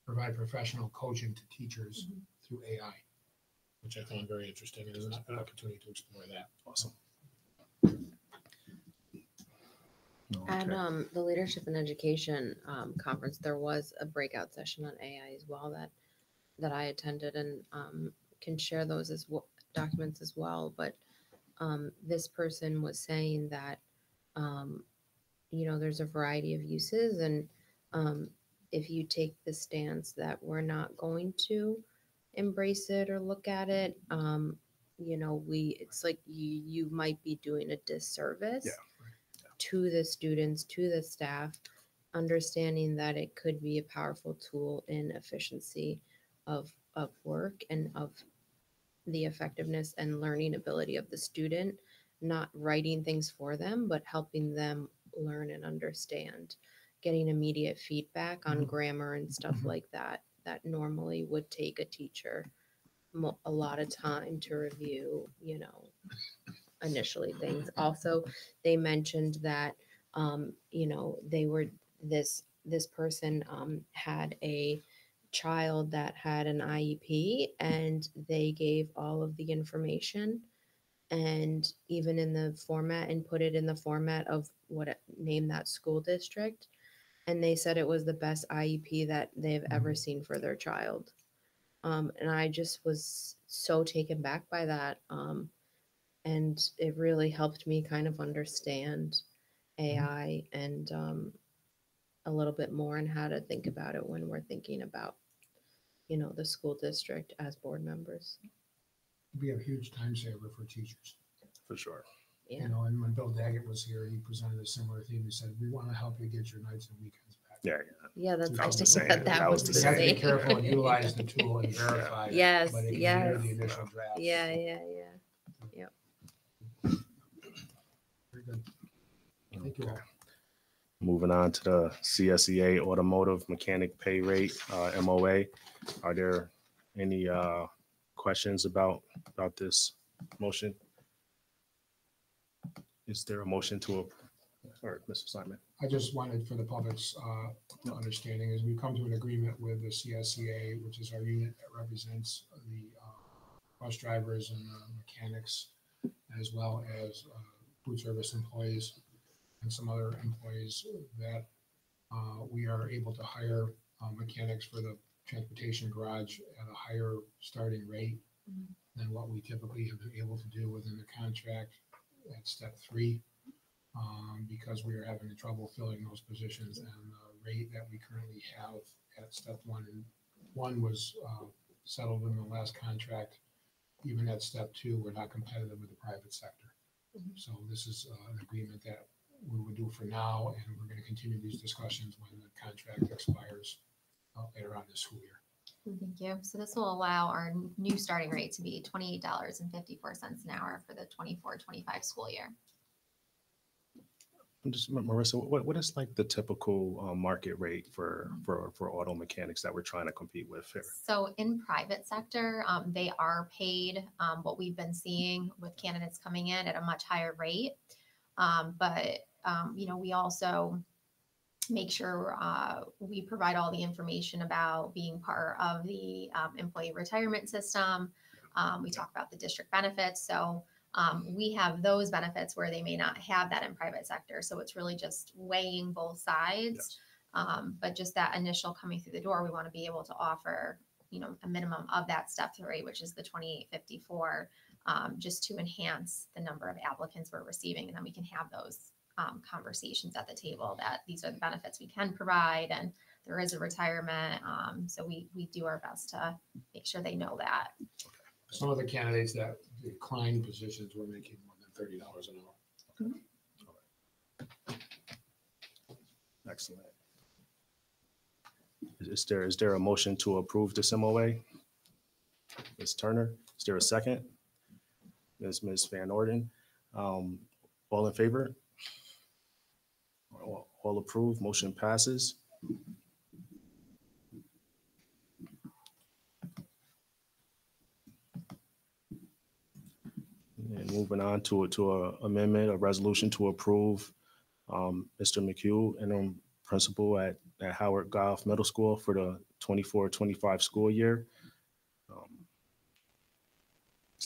provide professional coaching to teachers through AI, which I found very interesting. and is an an opportunity to explore that. Awesome. At Okay. um, the Leadership in Education um, conference, there was a breakout session on AI as well that that I attended and um, can share those as well, documents as well. But um, this person was saying that um, you know there's a variety of uses, and um, if you take the stance that we're not going to embrace it or look at it, um, you know, we it's like you you might be doing a disservice Yeah. to the students, to the staff, understanding that it could be a powerful tool in efficiency of, of work and of the effectiveness and learning ability of the student, not writing things for them, but helping them learn and understand, getting immediate feedback on Mhm. grammar and stuff Mhm. like that, that normally would take a teacher mo- a lot of time to review, you know, initially things. Also, they mentioned that um, you know, they were this this person um, had a child that had an IEP and they gave all of the information and even in the format and put it in the format of what it- name that school district and they said it was the best IEP that they've ever seen for their child. Um, and I just was so taken back by that. Um, and it really helped me kind of understand AI and um, a little bit more and how to think about it when we're thinking about, you know, the school district as board members. It'd Be a huge time saver for teachers. For sure. Yeah. You know, and when Bill Daggett was here, he presented a similar theme. He said, we want to help you get your nights and weekends back. Yeah, Yeah, that's That I was the think same. that, that That was was the the You have to be same. careful and utilize the tool and verify. it, Yes, but it can yes. mirror The initial draft. Yeah, yeah, yeah. Very good. Thank you all. Moving on to the CSEA Automotive Mechanic Pay Rate, uh, MOA. Are there any, uh, questions about, about this motion? Is there a motion to, ap- or Mr. Simon? I just wanted for the public's uh, understanding is we've come to an agreement with the CSEA, which is our unit that represents the uh, bus drivers and uh, mechanics, as well as uh, food service employees and some other employees that uh, we are able to hire uh, mechanics for the transportation garage at a higher starting rate Mhm. than what we typically have been able to do within the contract at step three. Um, because we are having trouble filling those positions and the rate that we currently have at step one and one was, uh, settled in the last contract. Even at step two, we're not competitive with the private sector. So this is uh, an agreement that we would do for now, and we're going to continue these discussions when the contract expires uh, later on this school year. Thank you. So this will allow our new starting rate to be twenty-eight dollars and fifty-four cents an hour for the 24-25 school year. I'm just, Marissa, what, what is like the typical uh, market rate for, for, for auto mechanics that we're trying to compete with here? So in private sector, um, they are paid, um, what we've been seeing with candidates coming in at a much higher rate. Um, but, um, you know, we also make sure, uh, we provide all the information about being part of the, um, employee retirement system. Um, we talk about the district benefits, so, um, we have those benefits where they may not have that in private sector. So it's really just weighing both sides. Um, but just that initial coming through the door, we want to be able to offer, you know, a minimum of that step three, which is the twenty-eight fifty-four, um, just to enhance the number of applicants we're receiving, and then we can have those um, conversations at the table that these are the benefits we can provide, and there is a retirement. Um, so we we do our best to make sure they know that. Some of the candidates that declined positions were making more than thirty dollars an hour. Excellent. Is- Is there, is there a motion to approve this MOA? Ms. Turner, is there a second? Ms. Van Orden, um, all in favor? All approved, motion passes. And moving on to, to a amendment, a resolution to approve um, Mr. McHugh, interim principal at, at Howard Goff Middle School for the 24-25 school year.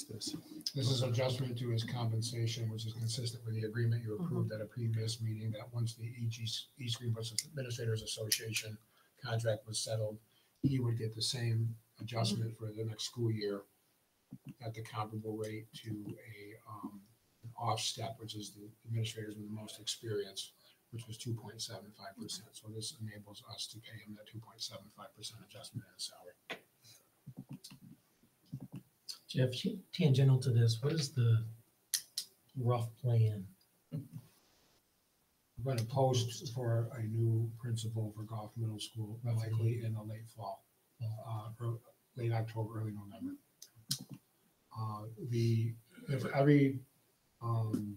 This? This is adjustment to his compensation, which is consistent with the agreement you approved at a previous meeting, that once the E East, East Greenbush Administrators Association contract was settled, he would get the same adjustment for the next school year at the comparable rate to a, um, an off step, which is the administrators with the most experience, which was two point seven five percent. So this enables us to pay him that two point seven five percent adjustment in his salary. Jeff, tangential to this, what is the rough plan? We're gonna post for a new principal for Goff Middle School, likely in the late fall, uh, or late October, early November. Uh, the, if every, um,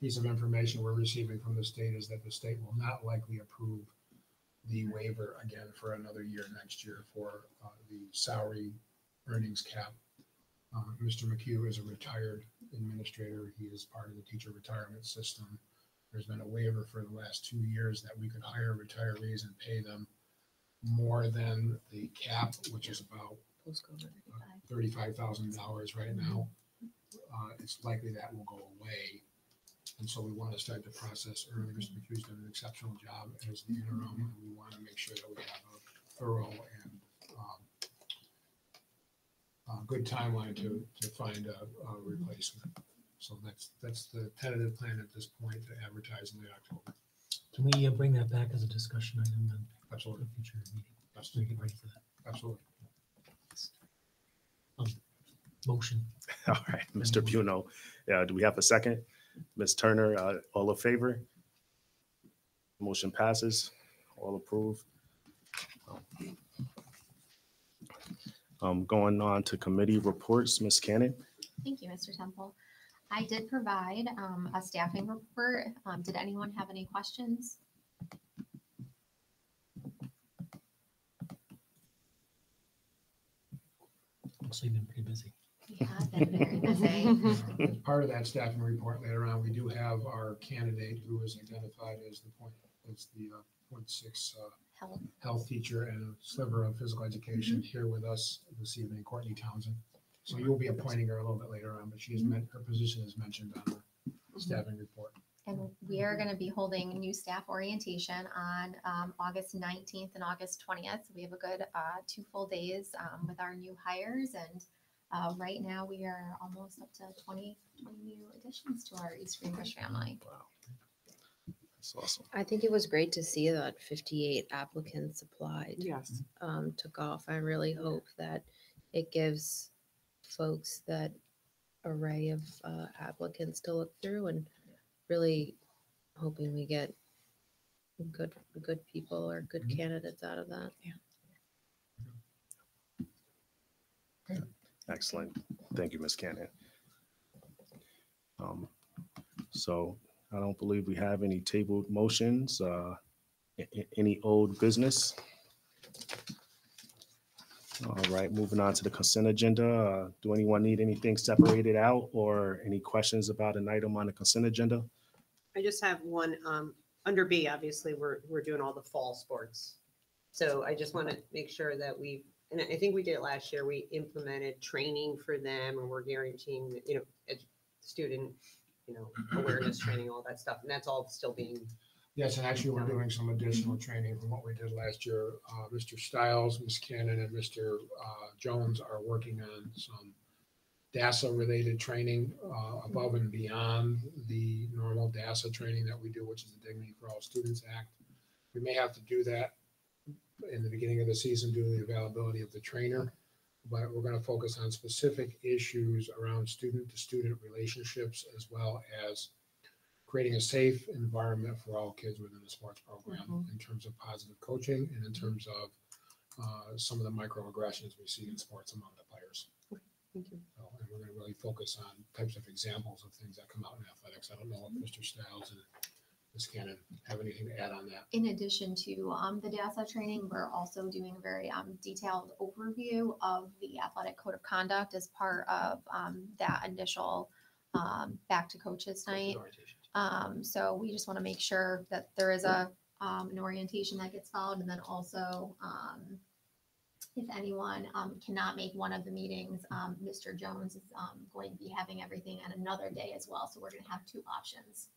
piece of information we're receiving from the state is that the state will not likely approve the waiver again for another year next year for, uh, the salary earnings cap. Uh, Mr. McHugh is a retired administrator. He is part of the teacher retirement system. There's been a waiver for the last two years that we could hire retirees and pay them more than the cap, which is about Post-COVID. thirty-five thousand dollars right now. Uh, it's likely that will go away. And so we want to start the process early. Mr. McHugh's done an exceptional job as the interim, and we want to make sure that we have a thorough and, um, a good timeline to, to find a, a replacement. So that's, that's the tentative plan at this point to advertise in late October. Can we uh, bring that back as a discussion item then? Absolutely. For a future meeting, That's so we get ready for that. Absolutely. Motion. All right, Mr. Puno, uh, do we have a second? Ms. Turner, uh, all in favor? Motion passes, all approved. Um, going on to committee reports, Ms. Cannon? Thank you, Mr. Temple. I did provide um, a staffing report. Um, Did anyone have any questions? Looks like you've been pretty busy. We have been very busy. Part of that staffing report later on, we do have our candidate who is identified as the point, as the uh, point six uh, Help. health teacher and a sliver of physical education here with us this evening, Courtney Townsend. So you'll be appointing her a little bit later on, but she is meant, her position is mentioned on the staffing report. And we are going to be holding new staff orientation on um, August 19th and August 20th. So we have a good uh, two full days um, with our new hires. And uh, right now we are almost up to 20, 20 new additions to our East Greenbush family. Wow. That's awesome. I think it was great to see that 58 applicants applied. Yes. um, took off. I really hope that it gives folks that array of uh, applicants to look through and really hoping we get good good people or good candidates out of that. Yeah. Excellent. Thank you, Ms. Cannon. Um, So I don't believe we have any tabled motions. uh, a- a- Any old business? All right, moving on to the consent agenda. Uh, Do anyone need anything separated out or any questions about an item on the consent agenda? I just have one, um, under B, obviously, we're, we're doing all the fall sports. So I just want to make sure that we, and I think we did it last year, we implemented training for them and we're guaranteeing, that, you know, ed- student, you know, awareness training, all that stuff, and that's all still being, Yes, and actually, we're doing some additional training from what we did last year. Uh, Mr. Stiles, Ms. Cannon, and Mr. uh, Jones are working on some DASA-related training uh, above and beyond the normal DASA training that we do, which is the Dignity for All Students Act. We may have to do that in the beginning of the season due to the availability of the trainer, but we're going to focus on specific issues around student-to-student relationships as well as creating a safe environment for all kids within the sports program in terms of positive coaching and in terms of uh, some of the microaggressions we see in sports among the players. thank you. So, And we're going to really focus on types of examples of things that come out in athletics. I don't know if Mr. Styles and Ms. Cannon have anything to add on that. In addition to um, the DASA training, we're also doing a very um, detailed overview of the athletic code of conduct as part of um, that initial um, back to coaches night. Um, so we just want to make sure that there is a, um, an orientation that gets followed and then also, um, if anyone, um, cannot make one of the meetings, um, Mr. Jones is, um, going to be having everything on another day as well. So we're going to have two options.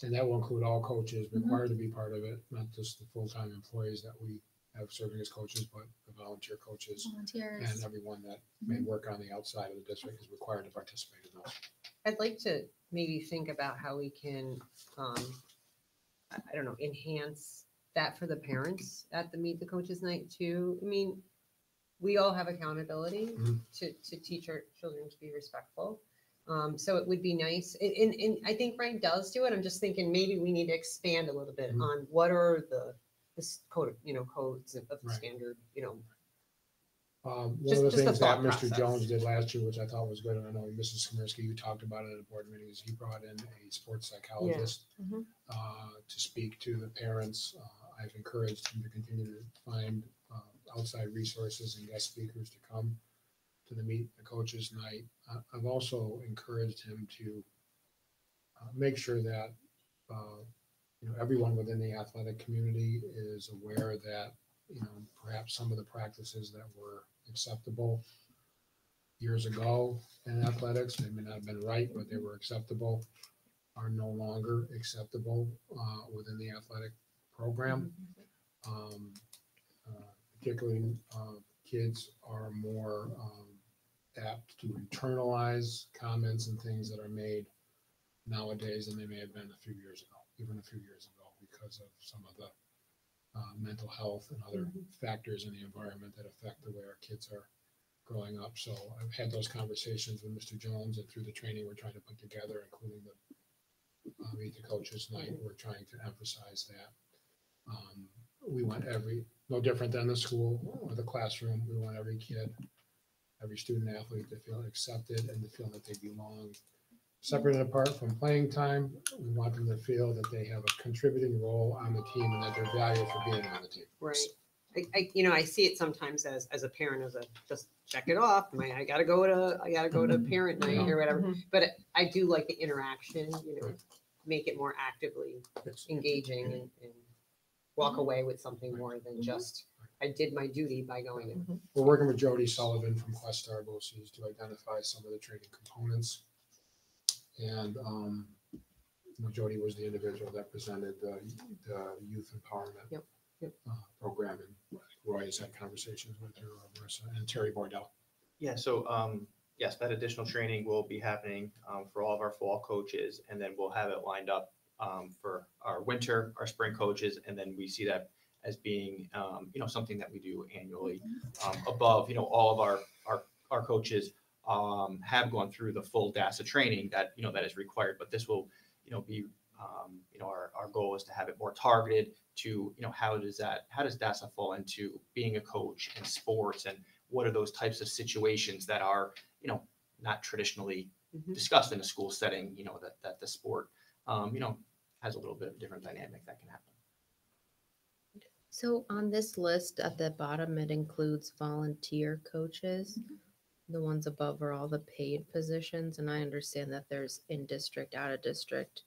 And that will include all coaches Mhm. required to be part of it, not just the full-time employees that we have serving as coaches, but the volunteer coaches Volunteers. and everyone that may work on the outside of the district is required to participate in those. I'd like to maybe think about how we can, um, I, I don't know, enhance that for the parents at the Meet the Coaches Night too. I mean, we all have accountability Mhm. to, to teach our children to be respectful. Um, so it would be nice, and, and, and I think Frank does do it. I'm just thinking maybe we need to expand a little bit Mhm. on what are the, this code, you know, codes of the Right. standard, you know, Um, one Just- of the things that thought Mr. process. Jones did last year, which I thought was good, and I know Mrs. Samirsky, you talked about it at a board meeting, is he brought in a sports psychologist Mhm. uh, to speak to the parents. Uh, I've encouraged him to continue to find uh, outside resources and guest speakers to come to the Meet the Coaches Night. Uh, I've also encouraged him to uh, make sure that, uh, you know, everyone within the athletic community is aware that, you know, perhaps some of the practices that were acceptable years ago in athletics, they may not have been right, but they were acceptable, are no longer acceptable uh, within the athletic program. Um, uh, Particularly, uh, kids are more um, apt to internalize comments and things that are made nowadays than they may have been a few years ago, even a few years ago, because of some of the uh, mental health and other factors in the environment that affect the way our kids are growing up. So I've had those conversations with Mr. Jones and through the training we're trying to put together, including the uh, Meet the Coaches Night, we're trying to emphasize that. Um, We want every, no different than the school or the classroom, we want every kid, every student athlete to feel accepted and to feel that they belong. Separate and apart from playing time, we want them to feel that they have a contributing role on the team and that they're valued for being on the team. Right. I, I, you know, I see it sometimes as, as a parent, as a, just check it off. My, I gotta go to, I gotta go to parent night or whatever. Mhm. But I do like the interaction, you know, make it more actively Yes. engaging and, and walk away with something more than just, I did my duty by going in. We're working with Jody Sullivan from Questar BOCES to identify some of the training components. And um, you know, Jody was the individual that presented the, the youth empowerment. Yep, yep. uh, Program, and Roy has had conversations with her, uh, Marissa, and Terry Bordell. Yeah, so, um, yes, that additional training will be happening, um, for all of our fall coaches, and then we'll have it lined up, um, for our winter, our spring coaches, and then we see that as being, um, you know, something that we do annually, um, above, you know, all of our, our, our coaches, um, have gone through the full DASA training that, you know, that is required, but this will, you know, be, um, you know, our, our goal is to have it more targeted to, you know, how does that, how does DASA fall into being a coach in sports and what are those types of situations that are, you know, not traditionally Mhm. discussed in a school setting, you know, that, that the sport, um, you know, has a little bit of a different dynamic that can happen. So on this list at the bottom, it includes volunteer coaches. The ones above are all the paid positions, and I understand that there's in district, out of district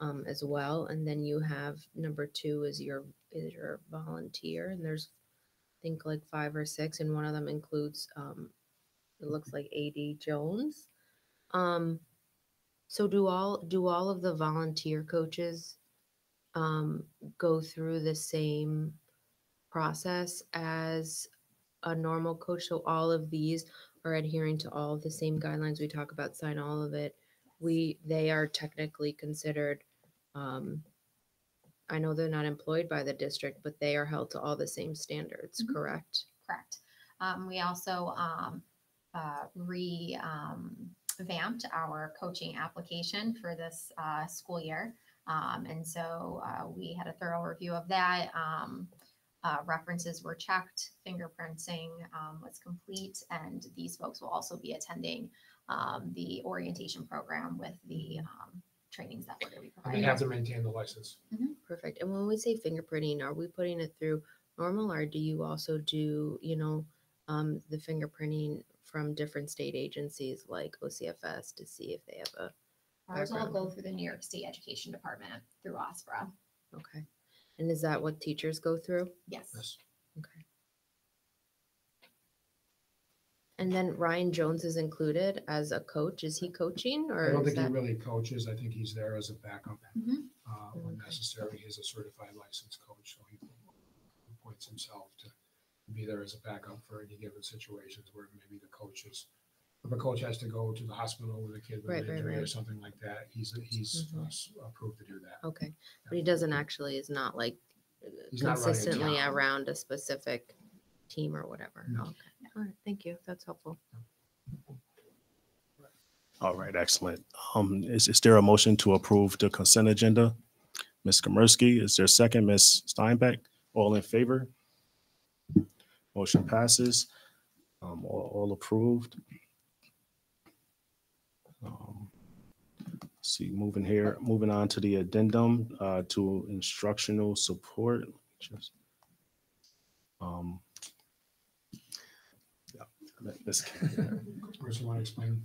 um, as well. And then you have number two is your is your volunteer, and there's I think like five or six, and one of them includes um, it looks like AD Jones. Um, so do all do all of the volunteer coaches um, go through the same process as a normal coach. So all of these are adhering to all the same guidelines we talk about, sign all of it. We, they are technically considered, um, I know they're not employed by the district, but they are held to all the same standards, Mhm. correct? Correct. Um, we also, um, uh, re, um, vamped our coaching application for this, uh, school year. Um, and so, uh, we had a thorough review of that. Um, uh, references were checked, fingerprinting, um, was complete, and these folks will also be attending, um, the orientation program with the, um, trainings that we're gonna be providing. And they providing. have to maintain the license. Perfect. And when we say fingerprinting, are we putting it through normal or do you also do, you know, um, the fingerprinting from different state agencies like OCFS to see if they have a, Ours will background. go through the New York State Education Department through OSPRA. okay. And is that what teachers go through? Yes. Yes. Okay. And then Ryan Jones is included as a coach. Is he coaching I or don't is think he that? really coaches. I think he's there as a backup. Mhm. uh, When Okay. necessary, he's a certified licensed coach, so he appoints himself to be there as a backup for any given situations where maybe the coach is, if a coach has to go to the hospital with a kid with Right, an right, injury or right. something like that, he's, he's Mhm. uh, s- approved to do that. Okay, but he doesn't actually, is not like uh, He's not running a consistently team. around a specific team or whatever. No. Okay, all right, thank you. That's helpful. All right, excellent. Um, is, is there a motion to approve the consent agenda? Ms. Komersky, is there a second? Ms. Steinbeck, all in favor? Motion passes. Um, all, all approved. Um, let's See, moving here, moving on to the addendum, uh, to instructional support. Just, Um. yeah, Ms. Chris, you want to explain?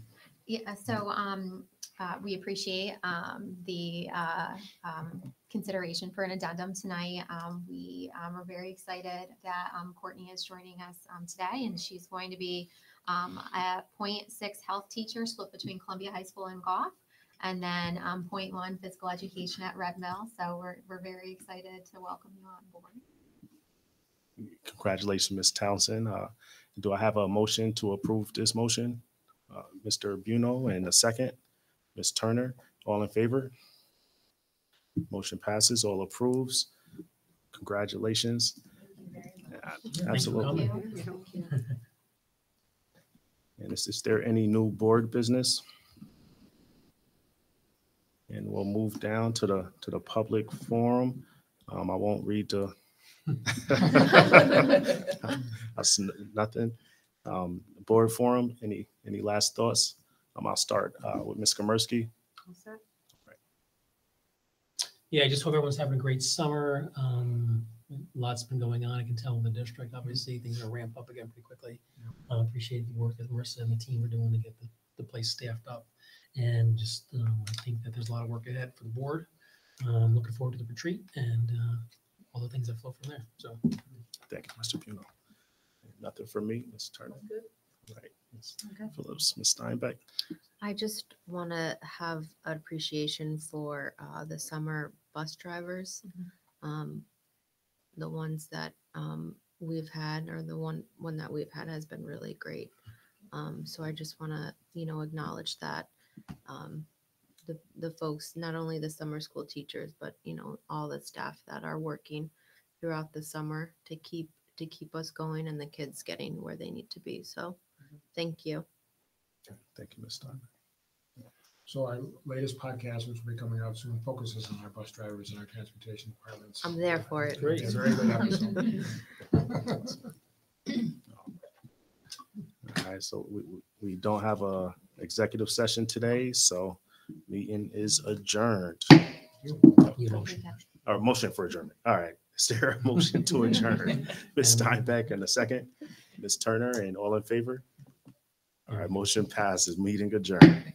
Yeah, so um, uh, we appreciate um, the uh, um, consideration for an addendum tonight. Um, We um, are very excited that um, Courtney is joining us um, today, and she's going to be um, a .6 health teacher split between Columbia High School and Goff, and then um, .1 physical education at Red Mill. So we're, we're very excited to welcome you on board. Congratulations, Ms. Townsend. Uh, Do I have a motion to approve this motion? Uh, Mr. Buno and a second, Ms. Turner, all in favor? Motion passes, all approves. Congratulations. Absolutely. And is, is there any new board business? And we'll move down to the, to the public forum. Um, I won't read the. That's n- nothing. Um, board forum, any, any last thoughts? Um, I'll start, uh, with Ms. Komersky. Yeah, I just hope everyone's having a great summer. Um, lots been going on. I can tell in the district, obviously, things are ramp up again pretty quickly. Uh, appreciate the work that Marissa and the team are doing to get the, the place staffed up. And just, um, I think that there's a lot of work ahead for the board. Um, looking forward to the retreat and, uh, all the things that flow from there. So Thank you, Mr. Puno. Nothing for me, Ms. Turner. Right, Ms. Phillips, Ms. Steinbeck. I just want to have an appreciation for uh, the summer bus drivers. Um, the ones that um, we've had, or the one one that we've had, has been really great. Um, so I just want to, you know, acknowledge that um, the the folks, not only the summer school teachers, but you know, all the staff that are working throughout the summer to keep to keep us going and the kids getting where they need to be. So, thank you. Thank you, Ms. Stein. So our latest podcast, which will be coming out soon, focuses on our bus drivers and our transportation departments. I'm there for it. It's a very good episode. All right, so we, we- we don't have a executive session today, so meeting is adjourned. Or motion for adjournment. All right. Is there a motion to adjourn? Ms. Steinbeck and a second, Ms. Turner and all in favor? All right, motion passes, meeting adjourned.